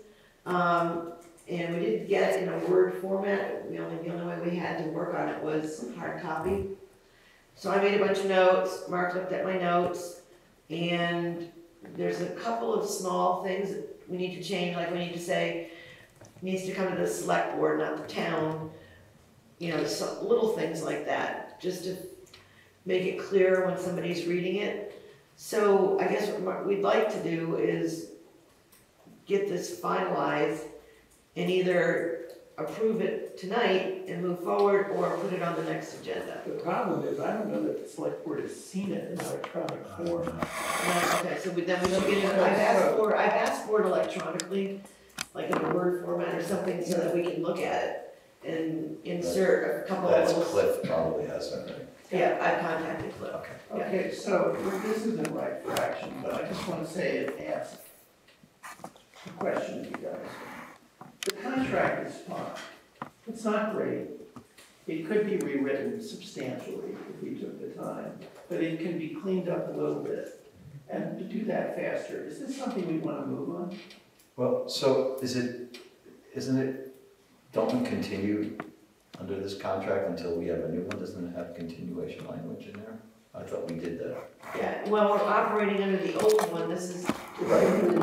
Um, and we didn't get it in a Word format, we only, the only way we had to work on it was hard copy. So I made a bunch of notes, Mark looked at my notes, and there's a couple of small things that we need to change, like we need to say, needs to come to the select board, not the town. You know, some little things like that, just to make it clear when somebody's reading it. So I guess what we'd like to do is get this finalized and either approve it tonight and move forward, or put it on the next agenda. The problem is, I don't know that the select board has seen it in electronic uh, form. No, Okay, so we, then we don't get it, I've asked for, I've asked for it electronically, like in a Word format or something, so that we can look at it and insert a couple of That's little. Cliff probably has that, right? Yeah, I contacted Cliff. Okay. Yeah. Okay, so this isn't right for action, but I just want to say it asks a question to you guys. The contract is fine. It's not great. It could be rewritten substantially if we took the time, but it can be cleaned up a little bit. And to do that faster, is this something we want to move on? Well, so is it, isn't it, don't we continue under this contract until we have a new one? Doesn't it have continuation language in there? I thought we did that. Yeah, well, we're operating under the old one, this is,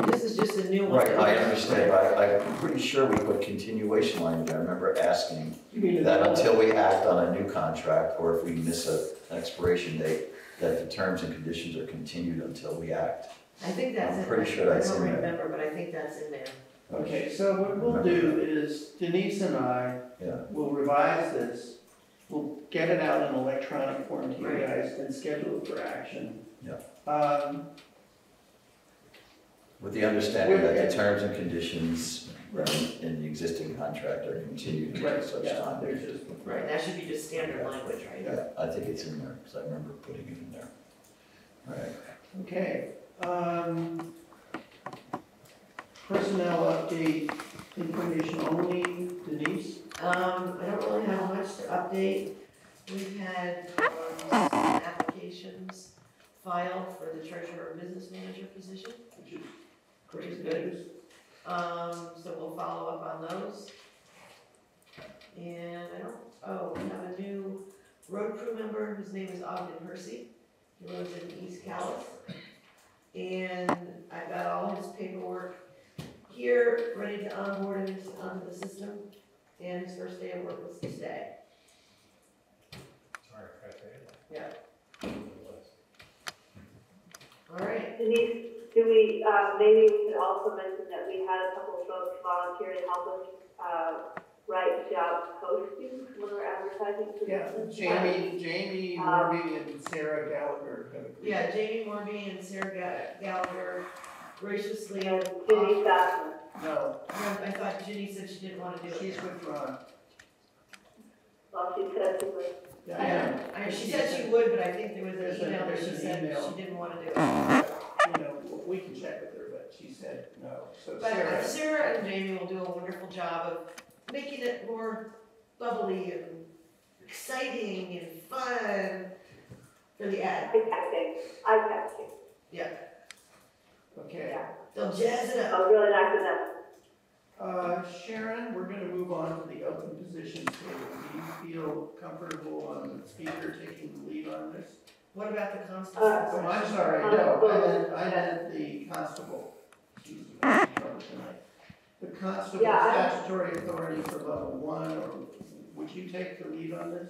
this is just a new one. Right, I understand, but I, I'm pretty sure we put continuation language. I remember asking You mean that until we act on a new contract, or if we miss a, an expiration date, that the terms and conditions are continued until we act. I think that's I'm pretty sure that's I in don't there. remember, but I think that's in there. Okay, so what we'll do is Denise and I Yeah. will revise this. We'll get it out in electronic form to you Right. guys and schedule it for action. Yeah. Um, With the understanding that the terms and conditions in, in the existing contract are continued until right, such yeah, time. there's just. Right, that should be just standard language, right? Yeah, I think it's in there, because I remember putting it in there. All right. Okay, um, personnel update, information only, Denise? Um, I don't really have much to update. We've had, um, applications filed for the treasurer business manager position. Which is great news. Um, so we'll follow up on those. And I don't, oh, we have a new road crew member, his name is Ogden Hersey. He lives in East Calais. And I've got all his paperwork here, ready to onboard him into- onto the system. And his first day of work was today. Sorry, I failed. Yeah. All right, Denise, do we, uh, maybe we could also mention that we had a couple of folks volunteer to help us, uh, write job postings when we're advertising Yeah, positions. Jamie, Jamie, Um, Morby, and Sarah Gallagher have agreed. Yeah, Jamie Morby and Sarah Ga- Gallagher graciously. And Ginny Fassman. No, I thought Ginny said she didn't wanna do it. she's withdrawn. Well, she said she was, Yeah, I, she said she would, but I think there was There's a- an email that there's she an said email. she didn't wanna do it. you know, we can check with her, but she said no. So But uh, Sarah, Sarah and Jamie will do a wonderful job of making it more bubbly and exciting and fun for the ad. eye catching, eye catching, okay. yeah. They'll jazz it I up. was really nice of them. Uh, Sharon, we're gonna move on to the open positions table. Do you feel comfortable on the speaker taking the lead on this? What about the constable? Uh, Oh, I'm sorry, no, I meant, I meant the constable. She's in trouble tonight. The constable Yeah, I- statutory authority for level one, or would you take the lead on this?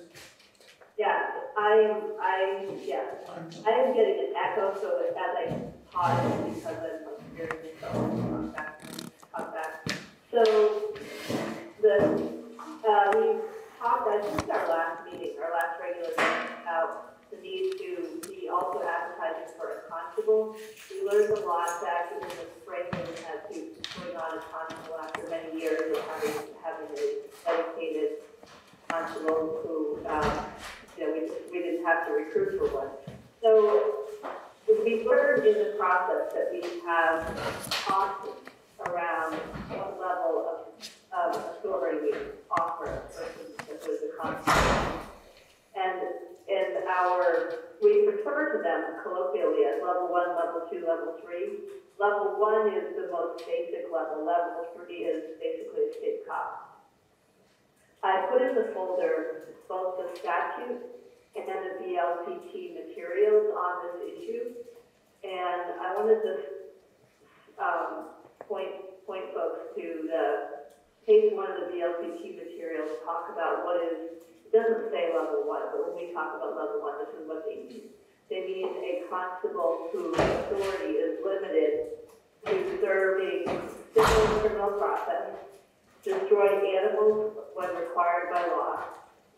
Yeah, I am, I, yeah, I'm- I am getting an echo, so that as I because contact. So, the, uh, we talked, I think our last meeting, our last regular meeting, about the need to be also advertising for a constable. We learned a lot back in the spring when we had to bring on a constable after many years of having, having a dedicated constable who, um, you know, we, we didn't have to recruit for one. So we learned in the process that we have talked around what level of, of authority we offer that was a constable. And in our, we refer to them colloquially as level one, level two, level three. Level one is the most basic level, level three is basically a state cop. I put in the folder both the statute and the VLCT materials on this issue. And I wanted to, um, point, point folks to the, page one of the VLCT materials, talk about what is, it doesn't say level one, but when we talk about level one, this is what they mean. They mean a constable whose authority is limited to serving civil criminal process, destroying animals when required by law,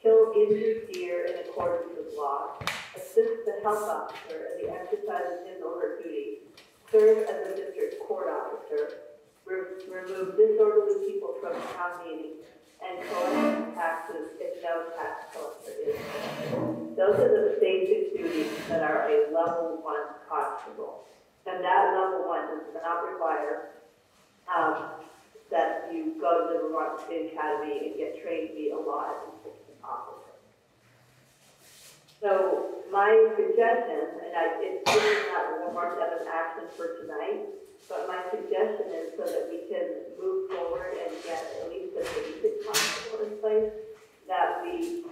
kill injured deer in accordance with law, assist the health officer in the exercise of his or her duty, serve as a district court officer, re- remove disorderly people from town meeting, and collect taxes if no tax collector is. Those are the basic duties that are a level one constable. And that level one does not require, um, that you go to the Vermont State Academy and get trained to be a law enforcement So my suggestion, and I, it's really not marked out as action for tonight, but my suggestion is so that we can move forward and get at least a basic constable in place, that we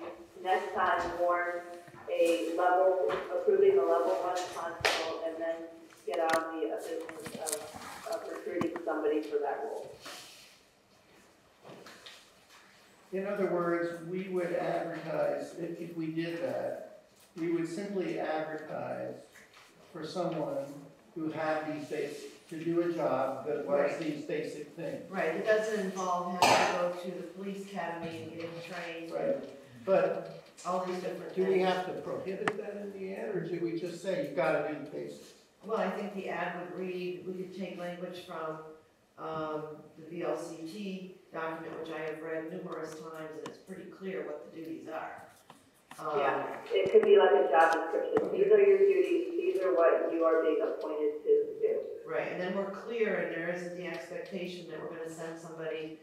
next time warn a level, approving a level one constable, and then get on the business of, of recruiting somebody for that role. In other words, we would advertise, if, if we did that, we would simply advertise for someone who had these basic, to do a job that was Right. these basic things. Right, it doesn't involve having to go to the police academy and getting trained, Right. But all these different do we things. have to prohibit that in the ad, or do we just say you've gotta do the basics? Well, I think the ad would read, we could take language from, um, the VLCT document, which I have read numerous times, and it's pretty clear what the duties are. Um, Yeah, it could be like a job description, these are your duties, these are what you are being appointed to do. Right, and then we're clear, and there isn't the expectation that we're gonna send somebody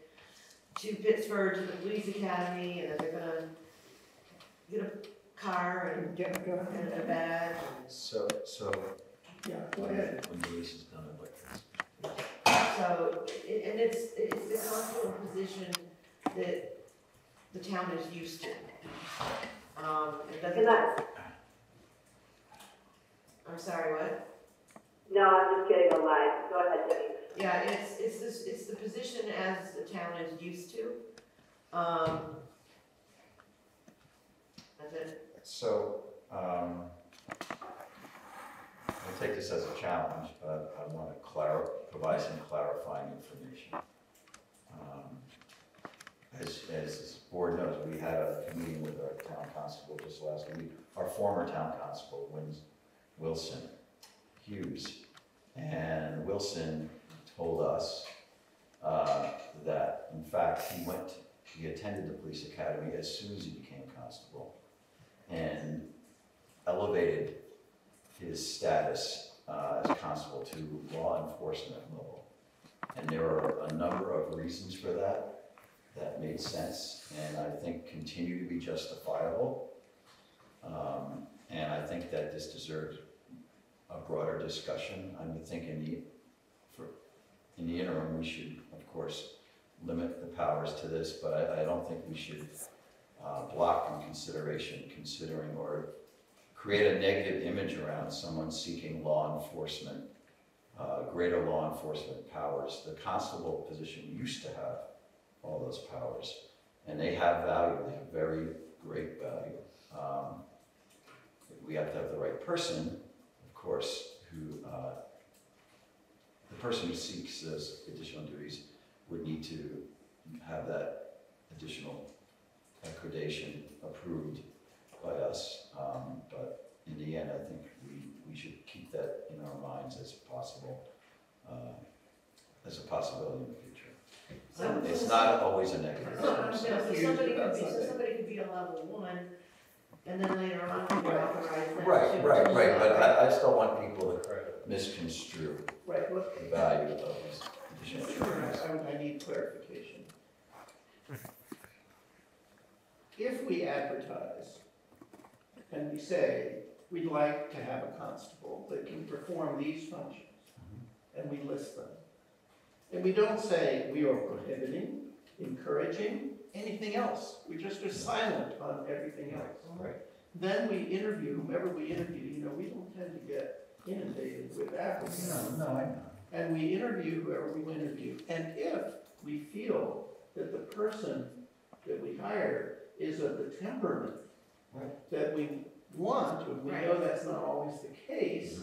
to Pittsford to the police academy, and that they're gonna get a car and, Get a gun. badge. So, so Yeah, go ahead. when Louise is done, I'd like to. So, it- and it's, it's the constable position that the town is used to. Um, it doesn't. And I, I'm sorry, what? no, I'm just getting a line, go ahead, Denise. Yeah, it's, it's this, it's the position as the town is used to. Um. That's it. So, um, I'll take this as a challenge, but I want to clar, provide some clarifying information. Um, as, as this board knows, we had a meeting with our town constable just last week, our former town constable, Wins, Wilson Hughes. And Wilson told us, uh, that, in fact, he went, he attended the police academy as soon as he became constable. And elevated his status, uh, as constable to law enforcement level. And there are a number of reasons for that, that made sense, and I think continue to be justifiable. Um, and I think that this deserves a broader discussion. I would think in the, for, in the interim, we should, of course, limit the powers to this, but I, I don't think we should, uh, block from consideration, considering or create a negative image around someone seeking law enforcement, uh, greater law enforcement powers. The constable position used to have all those powers, and they have value, they have very great value. Um, We have to have the right person, of course, who, uh, the person who seeks those additional duties would need to have that additional accreditation approved by us. Um, But in the end, I think we, we should keep that in our minds as possible, uh, as a possibility in the future. So- It's not always a negative. So I'm saying, so somebody could be, so somebody could be a level one, and then later on, we authorize them to. Right, right, right, but I, I still want people to misconstrue Right, look, the value of these additional duties. I, I need clarification. If we advertise and we say, we'd like to have a constable that can perform these functions, and we list them, and we don't say we are prohibiting, encouraging, anything else, we just are silent on everything else. Right. Then we interview whomever we interview, you know, we don't tend to get inundated with applicants. no, no, I know. And we interview whoever we interview. And if we feel that the person that we hire is of the temperament Right. that we want, and we know that's not always the case,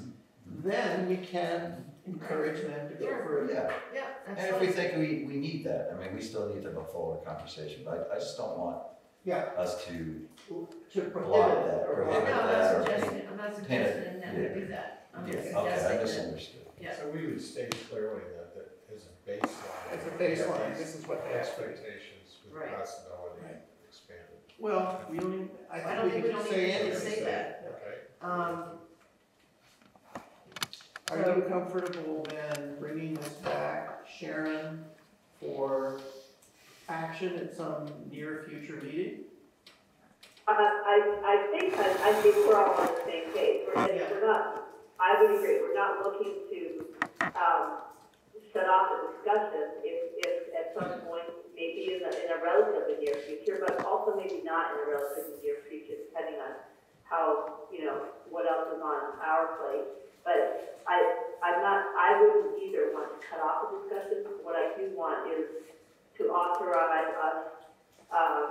Mm-hmm. then we can encourage them to go further. Yeah, Yeah, and if we fine. think we, we need that, I mean, we still need to go forward conversation, but I, I just don't want Yeah, us to to block prohibit that, or prohibit No, I'm that, not or suggesting, I'm not suggesting that we do that. I'm Yeah, just okay, I suggesting that, misunderstood. yeah. So we would state clearly that, that as a baseline. As a baseline, this is what they expect. Expectations with Right. possibility Right. expanded. Well, we don't, even- I I don't think we can don't say need to anything. say that. Okay. Um, Are you comfortable then bringing this back, Sharon, for action at some near future meeting? Uh, I, I think, that- I think we're all on the same page, we're, we're not, I would agree, we're not looking to, um, set off a discussion if, if at some point, maybe in a, in a relatively near future, but also maybe not in a relatively near future, depending on how, you know, what else is on our plate. But I, I'm not, I wouldn't either want to cut off the discussion, what I do want is to authorize us, uh,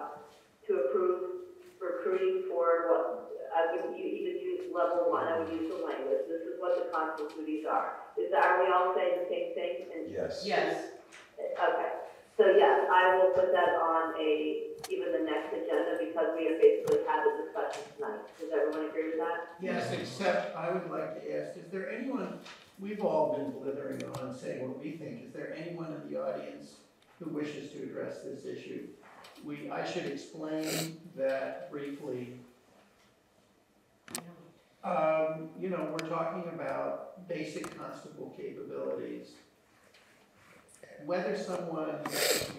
to approve recruiting for what, I would u- even use level one, I would use the language, this is what the constable duties are. Is, that- are we all saying the same thing? And- Yes. yes, Okay, so yes, I will put that on a, even the next agenda because we have basically had the discussion tonight. Does everyone agree with that? Yes, except I would like to ask, is there anyone, we've all been blithering on saying what we think, is there anyone in the audience who wishes to address this issue? We, I should explain that briefly. Um, you know, we're talking about basic constable capabilities. Whether someone,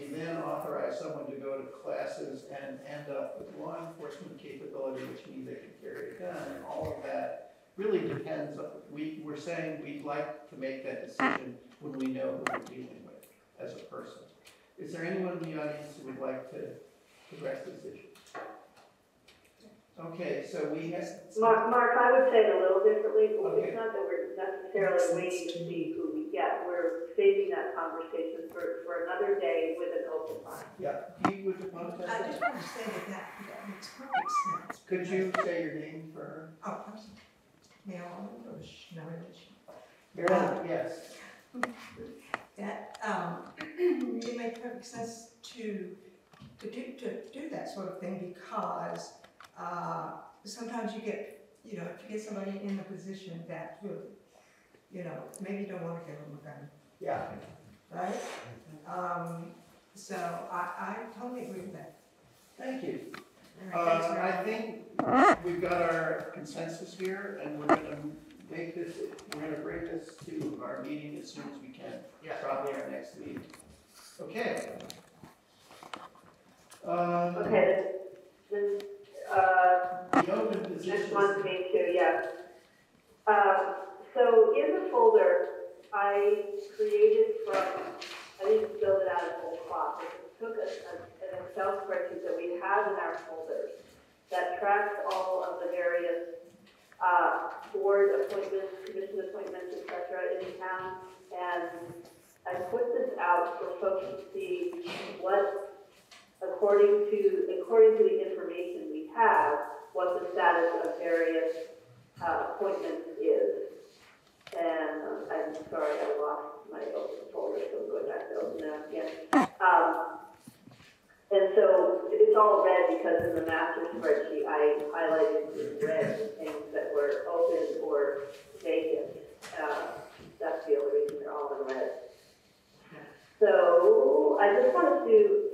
we then authorize someone to go to classes and end up with law enforcement capability, which means they can carry a gun, and all of that really depends, on- we, we're saying we'd like to make that decision when we know who we're dealing with as a person. Is there anyone in the audience who would like to address this issue? Okay, so we have. Mark, Mark, I would say it a little differently. Okay. It's not that we're necessarily waiting to see who we get. We're saving that conversation for, for another day with an open mind. Yeah, Pete, would you want to? I just want to say that that, that makes perfect sense. Could you say your name for her? Oh, I'm sorry. Marilyn Bush, Marilyn Bush. Marilyn, yes. That, um, it makes perfect sense to to do, to do that sort of thing because, uh, sometimes you get, you know, if you get somebody in the position that will, you know, maybe you don't wanna give them a gun, Yeah. right? Um, so I, I totally agree with that. Thank you. All right, thanks Uh, for- I think we've got our consensus here, and we're gonna make this, we're gonna bring this to our meeting as soon as we can. Yeah. Probably our next meeting. Okay. Um, Okay, this, uh, The open This positions. one's me too, yeah. Um, so in the folder, I created from, I didn't build it out of whole cloth. I took a, a- an Excel spreadsheet that we have in our folders that tracks all of the various, uh, board appointments, commission appointments, et cetera, in town. And I put this out for folks to see what, according to, according to the information we have, what the status of various uh, appointments is. And um, I'm sorry, I lost my folder, so I'm going back to open that again. Um, And so it's all red because in the master spreadsheet, I highlighted in red things that were open or vacant. Uh, That's the only reason they're all in red. So I just wanted to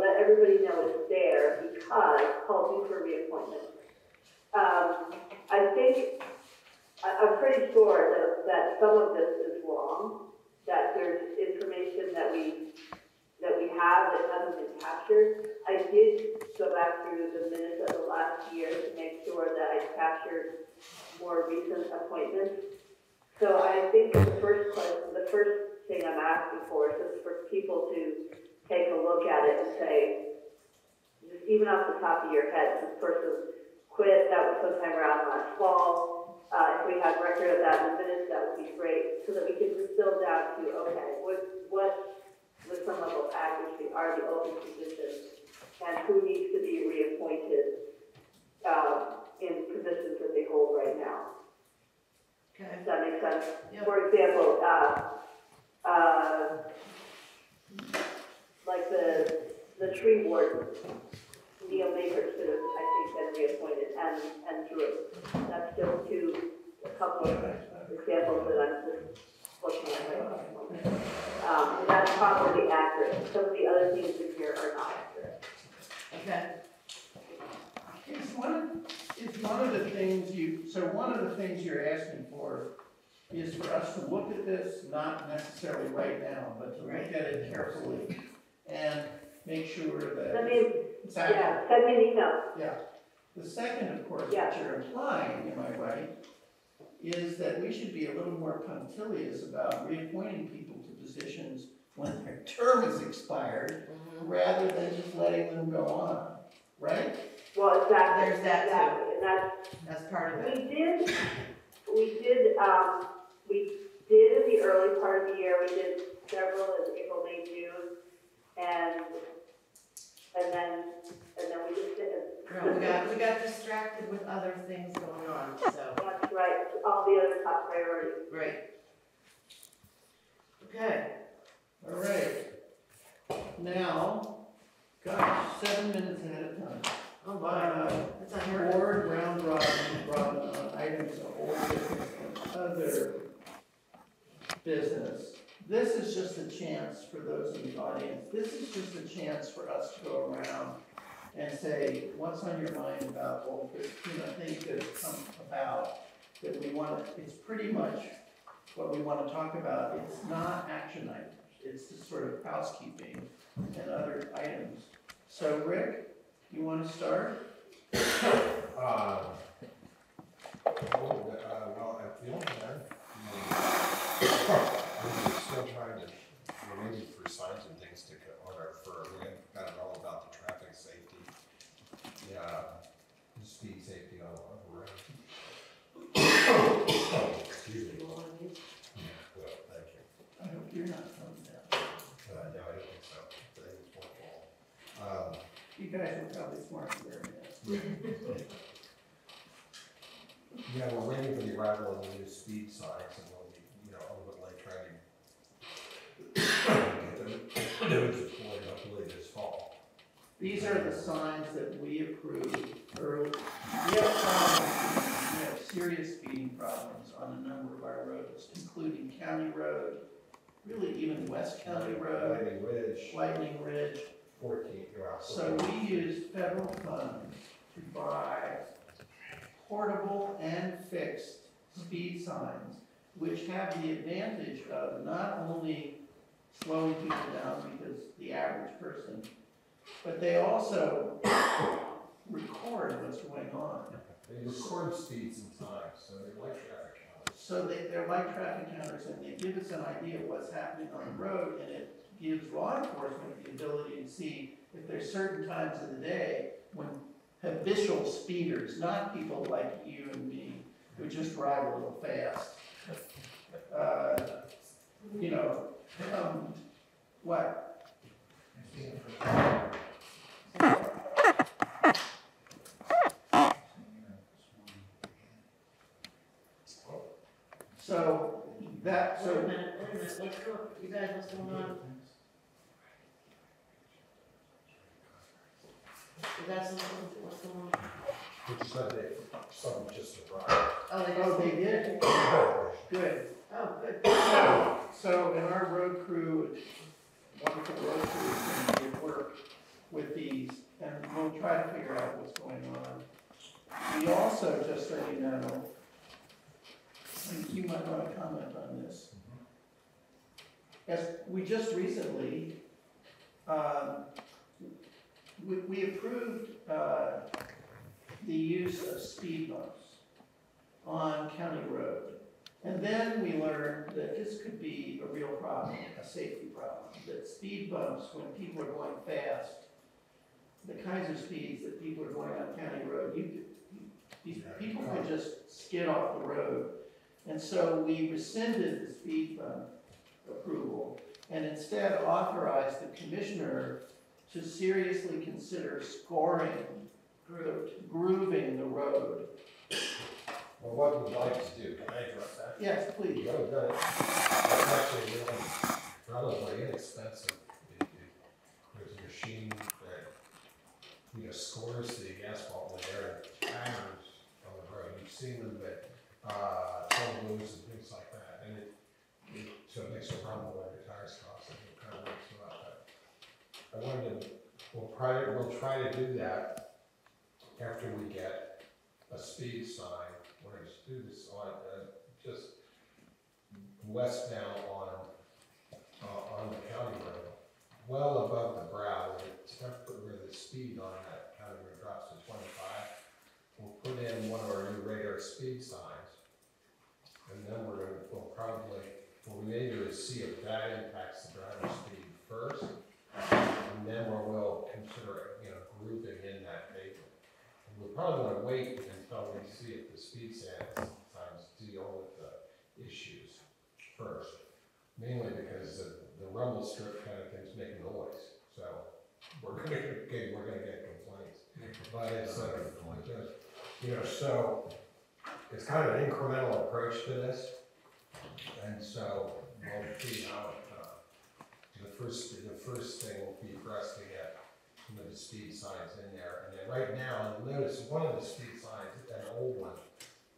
let everybody know it's there because called due for reappointment. Um, I think, I, I'm pretty sure that, that some of this is wrong, that there's information that we, that we have that hasn't been captured. I did go back through the minutes of the last year to make sure that I captured more recent appointments. So I think the first question, the first thing I'm asking for is for people to take a look at it and say, just even off the top of your head, this person quit, that was sometime around last fall. Uh, if we had record of that in the be great, so that we can distill down to, okay, what, what, with some level of accuracy, are the open positions? And who needs to be reappointed, uh, in positions that they hold right now? Okay. Does that make sense? Yep. For example, uh, uh, like the, the tree warden, Neil Baker should have, I think, been reappointed, and, and Drew. That's still two, a couple of examples that I'm just looking at right now. Um, and that's probably accurate. Some of the other things in here are not accurate. Okay. It's one of, it's one of the things you, so one of the things you're asking for is for us to look at this, not necessarily right now, but to look at it carefully and make sure that. Send me, it's accurate. yeah, send me an email. Yeah. The second, of course, Yeah. what you're implying, am I right, is that we should be a little more punctilious about reappointing people to positions when their term is expired, rather than just letting them go on, right? Well, exactly. There's that too. And that's, That's part of it. We did, we did, um, we did in the early part of the year, we did several in April, May, June, and, and then, and then we just didn't. No, we got, we got distracted with other things going on, so, That's right, all the other top priorities. great. Okay, All right. Now, gosh, seven minutes ahead of time. oh my, Uh, that's unheard of. board round robin, robin on items of old business and other business. This is just a chance for those in the audience, this is just a chance for us to go around and say, what's on your mind about old, bus- you know, things that have come about that we want, it's pretty much what we want to talk about. It's not action items, it's just sort of housekeeping and other items. So Rick, you want to start? Um, oh, uh, well, I feel that, I'm still trying to, we're waiting for signs and things to go, or for, we haven't got it all about the traffic safety. Yeah, speed safety on, on the road. Excuse me. Well, thank you. I hope you're not coming down. Uh, no, I don't think so, I think it's one fall. Um, You guys are probably smarter than. Yeah, we're waiting for the arrival of the new speed signs and we'll be, you know, over like trying to get them, those deployed hopefully this fall. These are the signs that we approved early. We have problems, we have serious speeding problems on a number of our roads, including County Road, really even West County Road, Lightning Ridge, Lightning Ridge. So we used federal funds to buy portable and fixed speed signs, which have the advantage of not only slowing people down because the average person, but they also record what's going on. They record speeds and times, so they like traffic counts. So they, they're like traffic counters and they give us an idea of what's happening on the road and it gives law enforcement the ability to see if there's certain times of the day when habitual speeders, not people like you and me, who just drive a little fast. Uh, you know, um, what? So, that, Wait a minute, wait a minute, what's going, you guys, what's going on? You guys, what's what's going on? Which said they, some just arrived. Oh, they oh, just. they did, good. Oh, good. So, so in our road crew, wonderful road crew, is going to work with these, and we'll try to figure out what's going on. We also, just so you know, and you might want to comment on this. As, we just recently, um, we, we approved, uh, the use of speed bumps on county road. And then we learned that this could be a real problem, a safety problem, that speed bumps, when people are going fast, the kinds of speeds that people are going on county road, you could, these people could just skid off the road. And so we rescinded the speed bump approval and instead authorized the commissioner to seriously consider scoring, gro- grooving the road. Well, what we'd like to do, can I address that? Yes, please. Know, that- It's actually really relatively inexpensive. It- it- There's a machine that, you know, scores the asphalt are timers on the road. You've seen them at, uh, booths and things like that. And it, it, so it makes a rumble when your tires cost, and it kind of works you out. But I wanted to, we'll try, we'll try to do that after we get a speed sign. We're gonna do this on, uh, just west now on, uh, on the county road, well above the brow, where the where the speed on that county road drops to twenty-five. We'll put in one of our new radar speed signs. And then we're gonna, we'll probably, what we may do is see if that impacts the driver's speed first. And then we'll, we'll consider, you know, grouping in that pavement. And We're probably gonna wait until we see if the speed signs deal with the issues first. Mainly because the, the rumble strip kind of thing's making noise, so we're gonna, get we're gonna get complaints. But it's, uh, you know, so it's kind of an incremental approach to this. And so we'll see how it, the first, the first thing will be for us to get some of the speed signs in there. And then right now, notice one of the speed signs, an old one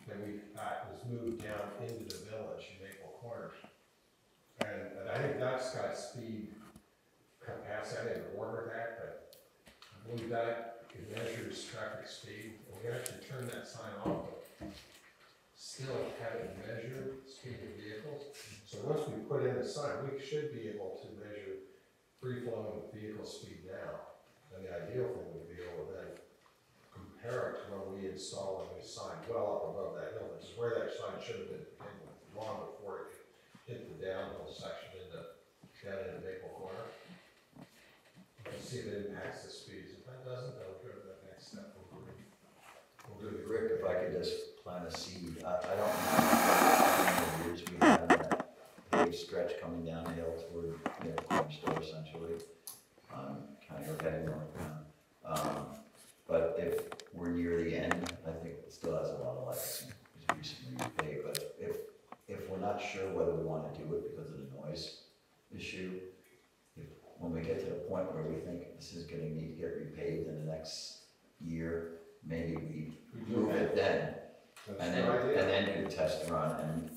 that we've got, was moved down into the village in Maple Corners. And, and I think that's got speed capacity, I didn't order that, but I believe that it measures traffic speed. And we actually turn that sign off, still haven't measured speed of vehicles. So once we put in the sign, we should be able to measure free flowing vehicle speed now. And the ideal thing would be able to then compare it to when we install a new sign well up above that hill, which is where that sign should have been long before it hit the downhill section into, down into Maple Corner. And see if it impacts the speeds. If that doesn't, we'll go to the next step. We'll do- We'll do the. Rick, if I could just plant a seed, I, I don't know how many years we in that big stretch coming down the hill toward, you know, Corner Store essentially, um, kind of heading. Um, but if we're near the end, I think it still has a lot of life, it's recently repaved, but if, if we're not sure whether we wanna do it because of the noise issue, if, when we get to the point where we think this is gonna need to get repaved, maybe we move it then, and then, good and then do the test run, and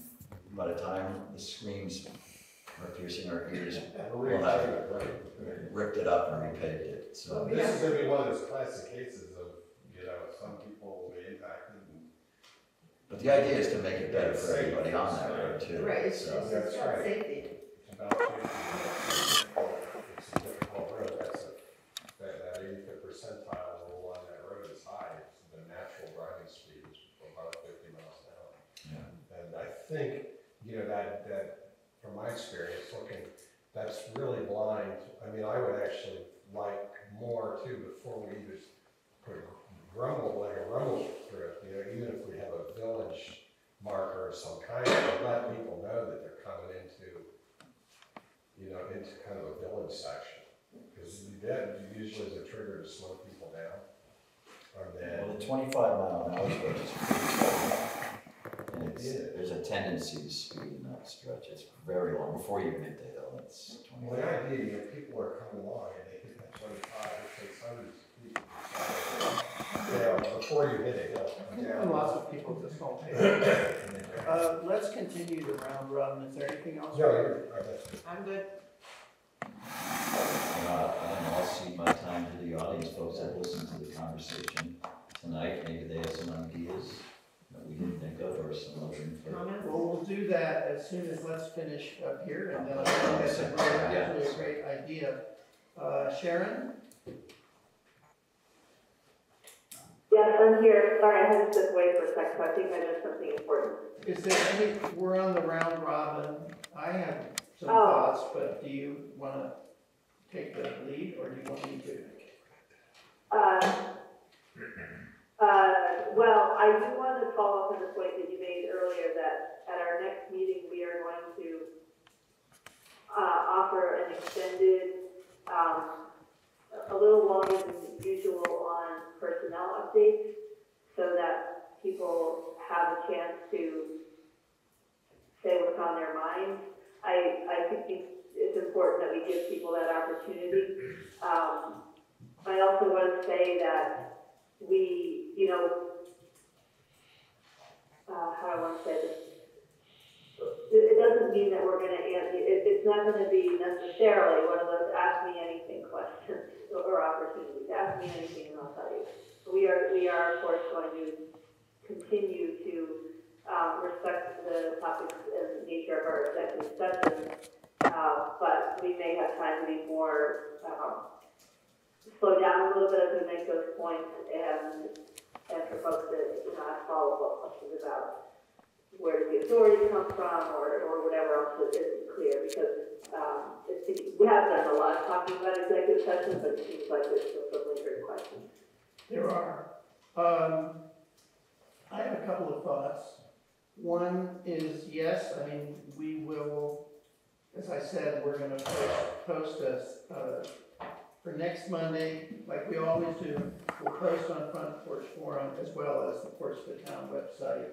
by the time the screams are piercing our ears, We'll we'll have ripped it up and repaved it, so. This is gonna be one of those classic cases of, you know, some people will be impacted and. But the idea is to make it better for everybody on that road too. Right, it's, so- it's, That's about right. safety. It's about safety. It's a difficult road, that's a, that, that eighty-fifth percentile rule on that road is high, it's the natural driving speed is about fifty miles an hour. Yeah. And I think, you know, that, that, from my experience, looking, that's really blind. I mean, I would actually like more too, before we even put rumble, like a rumble strip, you know, even if we have a village marker of some kind, to let people know that they're coming into, you know, into kind of a village section. Because that usually is a trigger to slow people down. Or then. Well, the twenty-five mile an hour stretch is pretty slow. And it's, Yeah. there's a tendency to speed in that stretch, it's very long, before you even hit the hill, it's Well, the twenty-five. idea, you know, people are coming along and they hit that twenty-five, it takes hundreds of people. Yeah, before you hit it, And lots of people just don't pay. attention. Uh, let's continue the round robin, is there anything else? No, you're, that's good. I'm good. Uh, and I'll cede my time to the audience, folks that listened to the conversation tonight, maybe they have some ideas that we didn't think of, or some other input. Comments? Well, we'll do that as soon as let's finish up here, and then I think that's a great, actually a great idea. Uh, Sharon? Yes, I'm here. Sorry, I had to step away for a second, so I think I missed something important. Is there any, we're on the round robin, I have some Oh. thoughts, but do you wanna take the lead, or do you want me to? Uh, uh, well, I do want to follow up on the point that you made earlier, that at our next meeting, we are going to uh, offer an extended, um, a little longer than usual on personnel updates, so that people have a chance to say what's on their mind. I, I think it's- it's important that we give people that opportunity. Um, I also want to say that we, you know, uh, how I want to say this? It, doesn't mean that we're gonna, answer. it, it's not gonna be necessarily one of those ask me anything questions or opportunities, ask me anything and I'll tell you. We are, we are of course going to continue to, um, respect the topics and nature of our executive session. Uh, but we may have time to be more, um, slow down a little bit as we make those points and, and for folks that, you know, ask follow-up questions about where the authority come from or, or whatever else that isn't clear because, um, it seems, we have done a lot of talking about executive sessions, but it seems like there's still some lingering questions. There are. Um, I have a couple of thoughts. One is, yes, I mean, we will, as I said, we're gonna post, post us, uh, for next Monday, like we always do, we'll post on Front Porch Forum as well as, of course, the town website,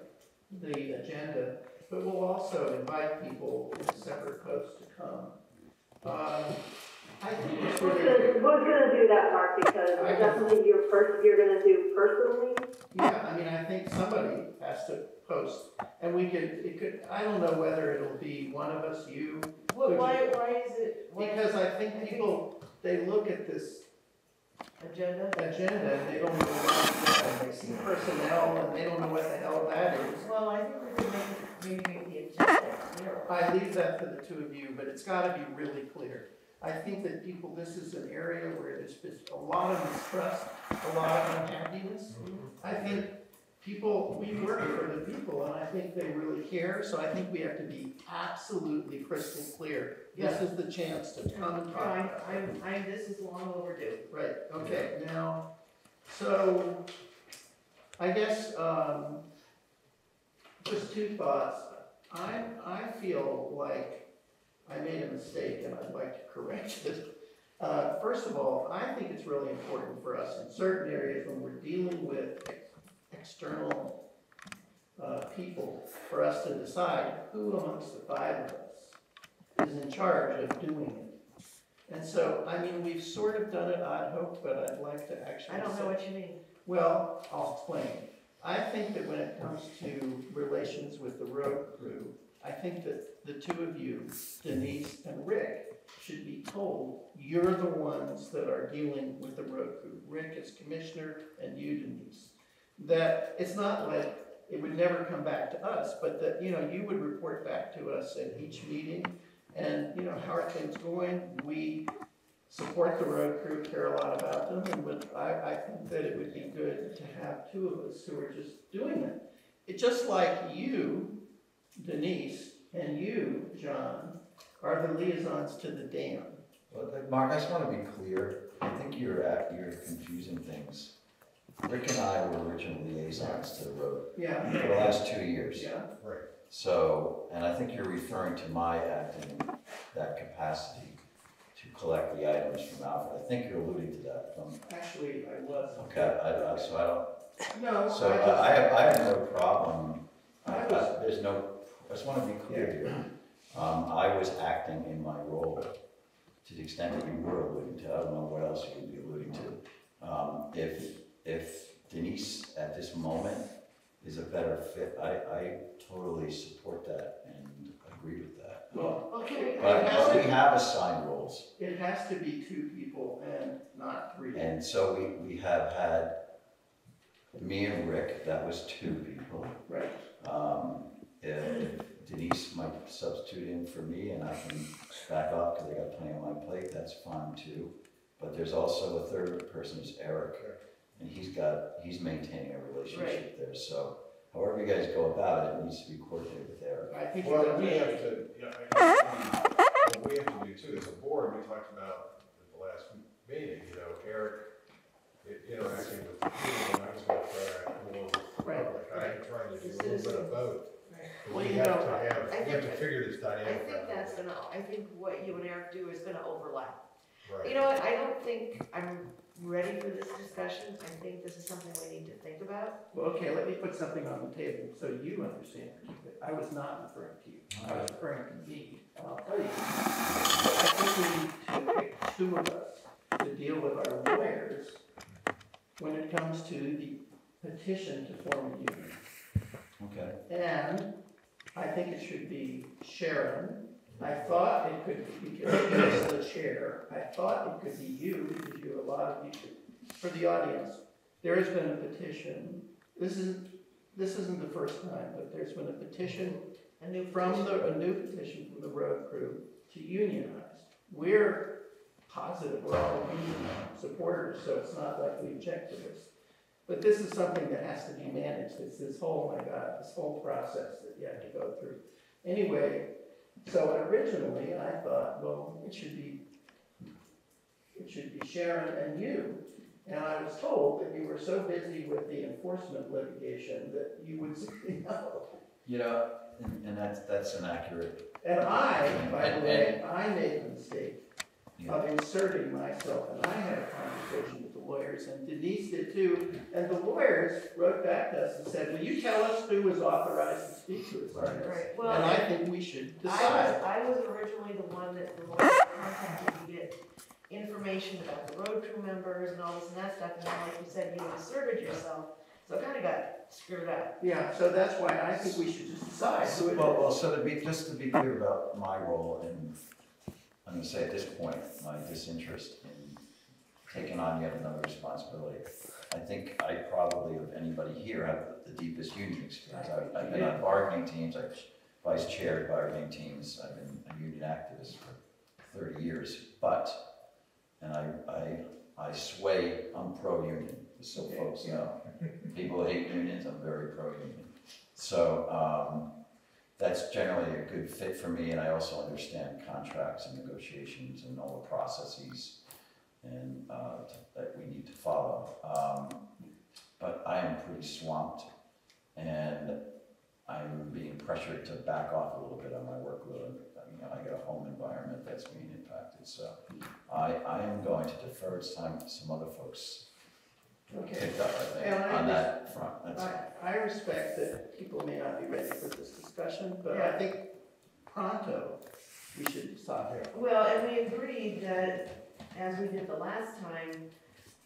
the agenda, but we'll also invite people in a separate post to come. Um, I think it's Who's really. gonna, who's gonna do that, Mark, because I is can- something you're pers- you're gonna do personally? Yeah, I mean, I think somebody has to post, and we could, it could, I don't know whether it'll be one of us, you, Well, why, why is it, why because I think people, they look at this agenda? agenda and they don't know what, and they see personnel and they don't know what the hell that is. Well, I think we could make, it- maybe make the agenda clearer. I leave that to the two of you, but it's gotta be really clear. I think that people, this is an area where there's been a lot of mistrust, a lot of unhappiness. Mm-hmm. I think people, we work for the people, and I think they really care, so I think we have to be absolutely crystal clear. This is the chance to come and talk about it. I'm, I'm, this is long overdue. Right, okay, now, so, I guess, um, just two thoughts. I, I feel like I made a mistake and I'd like to correct it. Uh, first of all, I think it's really important for us in certain areas when we're dealing with external, uh, people, for us to decide who amongst the five of us is in charge of doing it. And so, I mean, we've sort of done it ad hoc, but I'd like to actually. I don't know say- what you mean. Well, I'll explain. I think that when it comes to relations with the road crew, I think that the two of you, Denise and Rick, should be told, you're the ones that are dealing with the road crew. Rick is commissioner and you Denise. That it's not like it would never come back to us, but that, you know, you would report back to us at each meeting. And, you know, how are things going? We support the road crew, care a lot about them, and would, I, I think that it would be good to have two of us who are just doing it. It's just like you, Denise, and you, John, are the liaisons to the dam. Well, Mark, I just want to be clear, I think you're, at- you're confusing things. Rick and I were original liaisons to the road Yeah, for the last two years. yeah, Right. So, and I think you're referring to my acting in that capacity to collect the items from Alfred. I think you're alluding to that from, actually, I was. okay, I, I, so I don't, No, so I I. I have, I have no problem. I, I I, there's no, I just want to be clear here. Um, I was acting in my role to the extent that you were alluding to. I don't know what else you could be alluding to. Um, if, if Denise at this moment is a better fit, I, I totally support that and agree with that. Well, Okay, But has but we to- have assigned roles, it has to be two people and not three. and so we, we have had me and Rick, that was two people. Right, Um, if Denise might substitute in for me and I can back off because I got plenty on my plate, that's fine too. But there's also a third person who's Eric, and he's got, he's maintaining a relationship there, so however you guys go about it, it needs to be coordinated with Eric. I think. Well, we gonna- have to, yeah, I- I- what we have to do too, as a board, we talked about at the last meeting, you know, Eric i- interacting with the people, and I was gonna interact more with the Right, public. I'm trying to do a little bit of both. Right. But Well, we you have know, to have, I we have to think- figure this I dynamic think out. that's gonna, I think what you and Eric do is gonna overlap. Right. You know what, I don't think I'm ready for this discussion, I think this is something we need to think about. Well, okay, let me put something on the table so you understand. I was not referring to you. I was referring to me, and I'll tell you. I think we need to pick two of us to deal with our lawyers when it comes to the petition to form a union. Okay. And I think it should be Sharon. I thought it could be, because you're the chair, I thought it could be you, because you, a lot of you, for the audience. There has been a petition, this isn't, this isn't the first time, but there's been a petition A new from petition. the, a new petition from the road crew to unionize. We're positive, we're all union supporters, so it's not like we object to this. But this is something that has to be managed, it's this whole, oh my God, this whole process that you have to go through. Anyway, so originally I thought, well, it should be, it should be Sharon and you. And I was told that you were so busy with the enforcement litigation that you would say no. You know, and, and that's, that's inaccurate. And I, by the And- way, I made the mistake Yeah. of inserting myself, and I had a conversation with the lawyers, and Denise did too. And the lawyers wrote back to us and said, will you tell us who was authorized to speak to us on this? Right, well, And I think we should I was, decide. I was originally the one that the lawyer contacted to get information about the road crew members and all this and that stuff, and then like you said, you inserted yourself, so it kinda got screwed up. Yeah, so that's why I think we should just decide who it Well, well, is. so to be, just to be clear about my role and, I'm gonna say at this point, my disinterest in taking on yet another responsibility. I think I probably, of anybody here, have the deepest union experience. I've, I've been on bargaining teams, I've vice chaired bargaining teams, I've been a union activist for thirty years, but, and I, I, I sway, I'm pro-union, so folks know. People hate unions, I'm very pro-union. So, um, that's generally a good fit for me, and I also understand contracts and negotiations and all the processes and, uh, t- that we need to follow. Um, but I am pretty swamped, and I'm being pressured to back off a little bit on my workload. You know, I got a home environment that's being impacted, so I, I am going to defer, it's time for some other folks Okay. up, I think, And I on that front, that's I, I respect that people may not be ready for this discussion, but I think pronto, we should stop here. Well, and we agreed that, as we did the last time,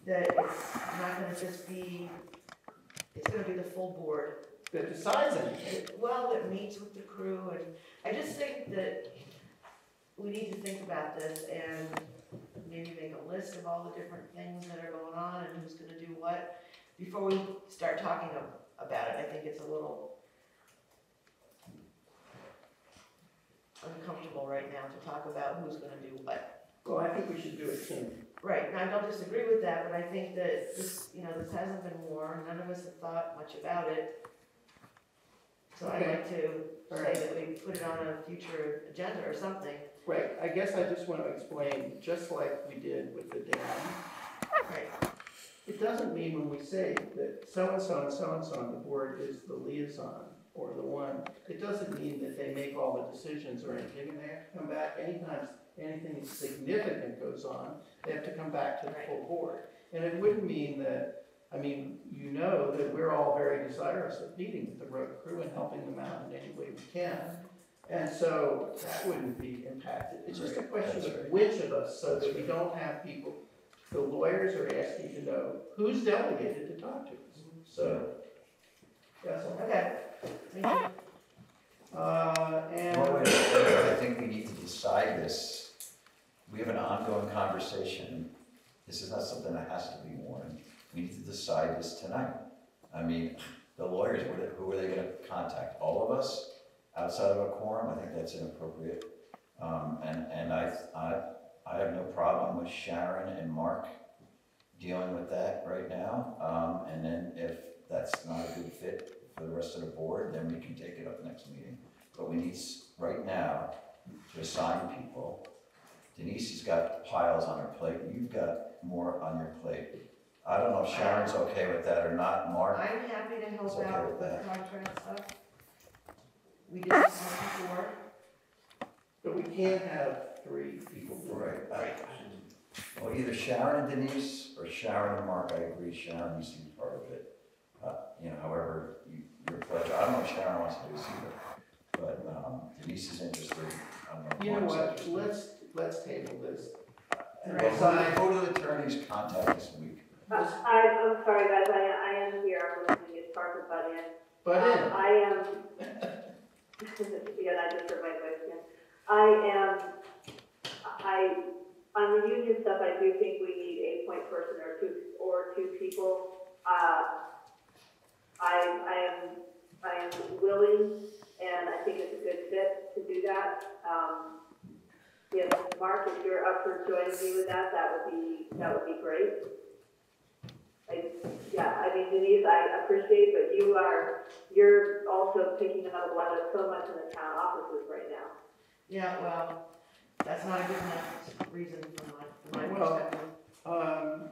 that it's not gonna just be, it's gonna be the full board. That decides anything. It- Well, it meets with the crew, and I just think that we need to think about this and maybe make a list of all the different things that are going on and who's gonna do what, before we start talking about it, I think it's a little uncomfortable right now to talk about who's gonna do what. Well, I think we should do it soon. Right, and I don't disagree with that, but I think that this, you know, this hasn't been war, none of us have thought much about it. So I'd like to All say right. that we put it on a future agenda or something. Right, I guess I just want to explain, just like we did with the dam, Right. it doesn't mean when we say that so-and-so and so-and-so on the board is the liaison or the one, it doesn't mean that they make all the decisions or anything, and they have to come back anytime anything significant goes on, they have to come back to the full board. And it wouldn't mean that, I mean, you know that we're all very desirous of meeting with the road crew and helping them out in any way we can. And so that wouldn't be impacted. It's just a question of which of us, so that we don't have people, the lawyers are asking to know who's delegated to talk to us. So, that's all. Okay. Thank you. Uh, and. Well, wait, wait, I think we need to decide this. We have an ongoing conversation. This is not something that has to be warned. We need to decide this tonight. I mean, the lawyers, who are they gonna contact? All of us outside of a quorum? I think that's inappropriate. Um, and, and I, I, I have no problem with Sharon and Mark dealing with that right now. Um, and then if that's not a good fit for the rest of the board, then we can take it up next meeting. But we need, right now, to assign people. Denise has got piles on her plate, you've got more on your plate. I don't know if Sharon's okay with that or not, Mark. I'm happy to It's help okay out with with the that. contract stuff. We did this once before. But we can't have three people. do. Right. Well, either Sharon and Denise, or Sharon and Mark, I agree, Sharon needs to be part of it. Uh, You know, however, you, your pleasure, I don't know if Sharon wants to do this either, but um, Denise is interested, I don't know. You know Mark's what, interested. let's, let's table this. Well, decide, go to the attorney's contact this week. I, I'm sorry, guys, I, I am here, I'm listening, it's hard to butt in. but Um, in, I am, yeah, I just heard my voice again. I am, I, on the union stuff, I do think we need a point person or two, or two people. Uh, I, I am, I am willing, and I think it's a good fit to do that. Um, if, Mark, if you're up for joining me with that, that would be, that would be great. I, yeah, I mean Denise, I appreciate, but you are, you're also picking up a lot of so much in the town offices right now. Yeah, well, that's not a good enough reason from my, from my Well- perspective. um,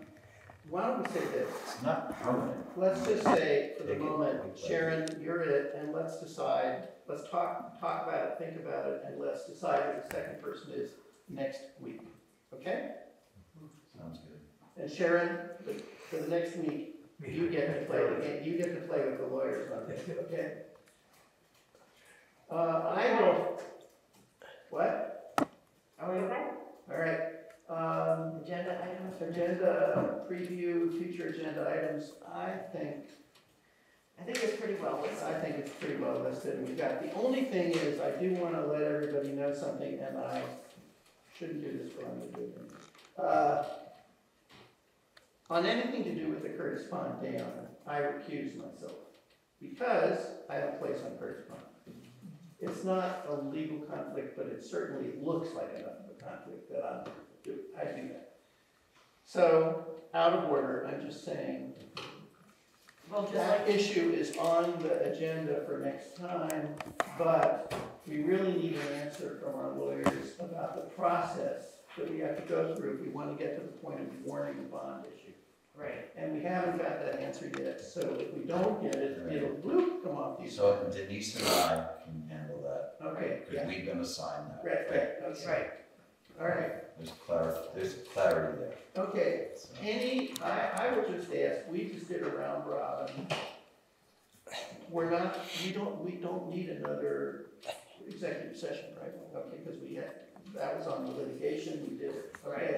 why don't we say this? It's not permanent. Let's just say, for the Take it moment, Sharon, you're it, and let's decide, let's talk, talk about it, think about it, and let's decide who the second person is next week, okay? Sounds good. And Sharon, for the next week, you get to play the game, you get to play with the lawyers on it, okay? Uh, I will, what? Are we okay? All right, um, Agenda items agenda preview, future agenda items, I think I think it's pretty well listed. I think it's pretty well listed, we've got, the only thing is, I do wanna let everybody know something, and I shouldn't do this, but I'm gonna do it. On anything to do with the Curtis Pond Dam, I recuse myself, because I have a place on Curtis Pond. It's not a legal conflict, but it certainly looks like enough of a conflict that I'm, I do that. So, out of order, I'm just saying, Well, just that like, issue is on the agenda for next time, but we really need an answer from our lawyers about the process that we have to go through if we want to get to the point of warning the bond issue. right, And we haven't got that answer yet, so if we don't get it, it'll bloop, come off these. So Denise and I can handle that, Okay, because yeah, we've been assigned that. right, right, okay, right. All right, There's clarity, there's clarity there. okay. So, Any, I, I would just ask, we just did a round robin. We're not, we don't, we don't need another executive session, right? Okay, because we had, that was on the litigation, we did it, okay?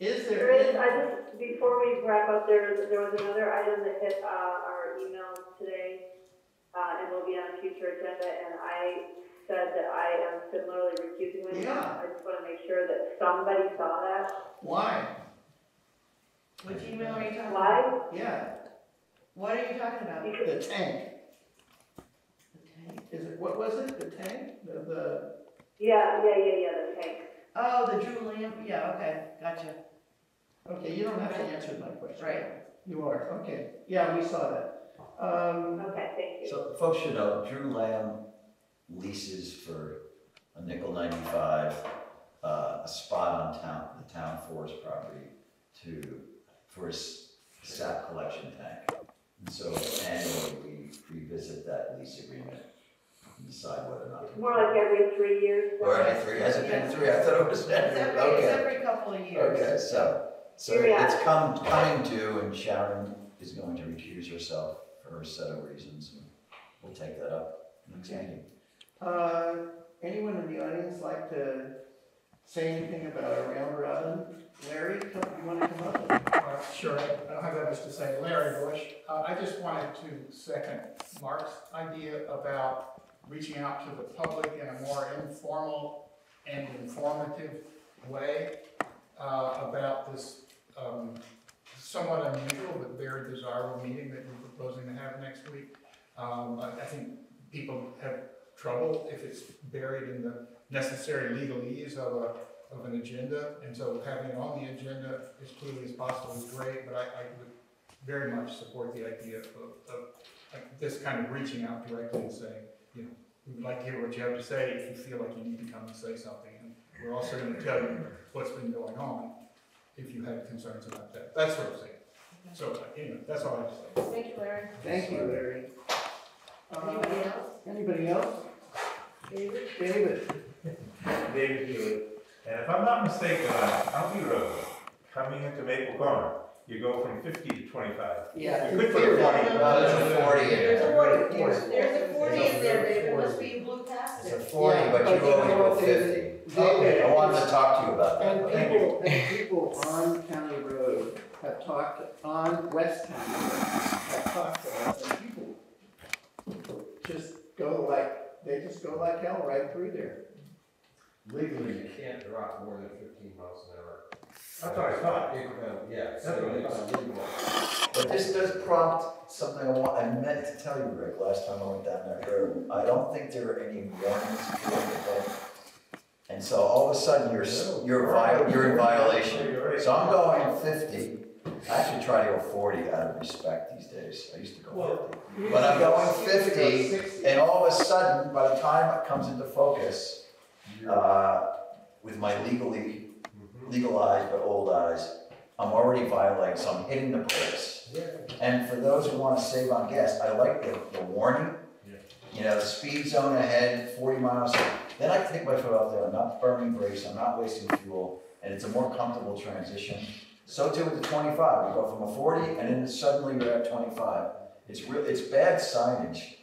Yeah, Is There there? is, I just, before we wrap up, there, there was another item that hit, uh, our email today, uh, and will be on a future agenda, and I said that I am similarly recusing myself. Yeah. I just wanna make sure that somebody saw that. Why? Which email are you talking about? Why? Yeah, What are you talking about? The tank. The tank. Is it, what was it, the tank? The, the, Yeah, yeah, yeah, yeah, the tank. Oh, the Drew Lamb, yeah, okay, gotcha. okay, you don't have to answer my question. Right. You are, okay. Yeah, we saw that. Um, Okay, thank you. So folks should know, Drew Lamb leases for a nickel ninety-five, uh, a spot on town, the town forest property to, for his sap collection tank. And so annually, we revisit that lease agreement and decide whether or not. to- More like every three years. Or every three, has it been three? I thought it was It's every, every, it's okay. every couple of years. Okay, so, so Yeah. it's come, coming due and Sharon is going to recuse herself for her set of reasons. and We'll take that up next Okay. meeting. Uh, anyone in the audience like to say anything about a round robin? Larry, come, you wanna come up? Uh, Sure, I don't have that much to say. Larry Bush, uh, I just wanted to second Mark's idea about reaching out to the public in a more informal and informative way uh, about this um, somewhat unusual but very desirable meeting that we're proposing to have next week. Um, I think people have trouble if it's buried in the necessary legalese of a of an agenda, and so having it on the agenda as clearly as possible is great, but I, I would very much support the idea of, of, like, this kind of reaching out directly and saying, you know, we'd like to hear what you have to say if you feel like you need to come and say something, and we're also gonna tell you what's been going on, if you have concerns about that, that sort of thing. So, uh, anyway, that's all I have to say. Thank you, Larry. Thank you, Larry. Uh, Anybody else? Anybody else? David? David? David Healy. And if I'm not mistaken, on County Road, coming into Maple Corner, you go from fifty to twenty-five. Yeah. You could put a forty. No, there's a forty in There's a there. forty, there's, there's a forty in there, David, it must be blew past It's a it. forty, Yeah, but but you you know always what, go David? fifty. Okay, I wanted to talk to you about that. And Thank people, and people on County Road have talked, on West County, Road, have talked to us, and people just go like, they just go like hell right through there. Legally, you can't drop more than fifteen miles an hour. That's what I thought. Incremental, yeah, so what I it's legal. But this does prompt something I want, I meant to tell you, Rick, last time I went down that road. I don't think there are any warnings for the And so all of a sudden, you're, s- you're vi- you're in violation. So I'm going fifty. I actually try to go forty out of respect these days. I used to go fifty. But I'm going fifty, and all of a sudden, by the time it comes into focus, uh, with my legally, legal eyes but old eyes, I'm already violating, so I'm hitting the brakes. And for those who wanna save on gas, I like the, the warning. You know, speed zone ahead, forty miles, then I can take my foot off there, I'm not burning brakes, I'm not wasting fuel, and it's a more comfortable transition. So too with the twenty-five, we go from a forty, and then suddenly you're at twenty-five. It's real, it's bad signage,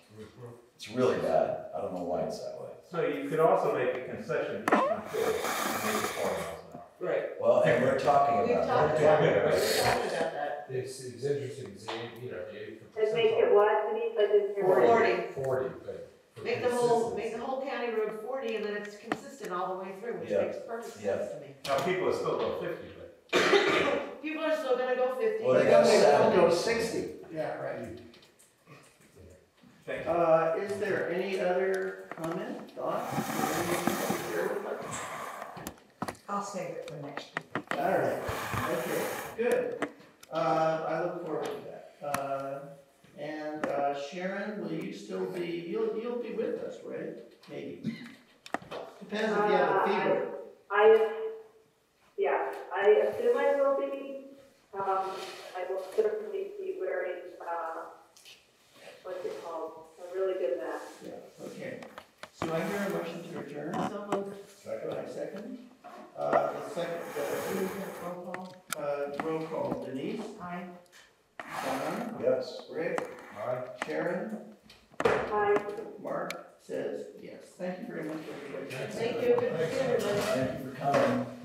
it's really bad, I don't know why it's that way. So you could also make a concession each on foot and make it forty miles an hour. Right. Well, and we're talking We've about talked about, it. we've talked about that. It's, it's interesting, see, you know, you. And make it what, Denise, I didn't hear. what- Forty. Forty, but. for Make the whole, consistency. make the whole county road forty and then it's consistent all the way through, which Yeah. makes perfect Yeah. sense to me. Now, people are still go fifty, but People are still gonna go fifty. Well, they got They don't go sixty. Yeah, right. thank you. Uh, is there any other comment, thoughts? Anything to share with us? I'll save it for next week. All right, okay, good. Uh, I look forward to that. Uh, and uh, Sharon, will you still be, you'll, you'll be with us, right? Maybe. Depends if you have a Uh, fever. I, yeah, I assume I will be, um, I will certainly be wearing, uh, what's it called, a really good mask. Yeah, okay. So I hear a motion to adjourn. So moved. Second. I second. Uh, the second, uh, roll call, uh, roll call, Denise, Aye. Don, Yes. Rick, Hi. Sharon, Hi. Mark says yes. Thank you very much, everybody. Thank you, good to see everybody. Thank you for coming.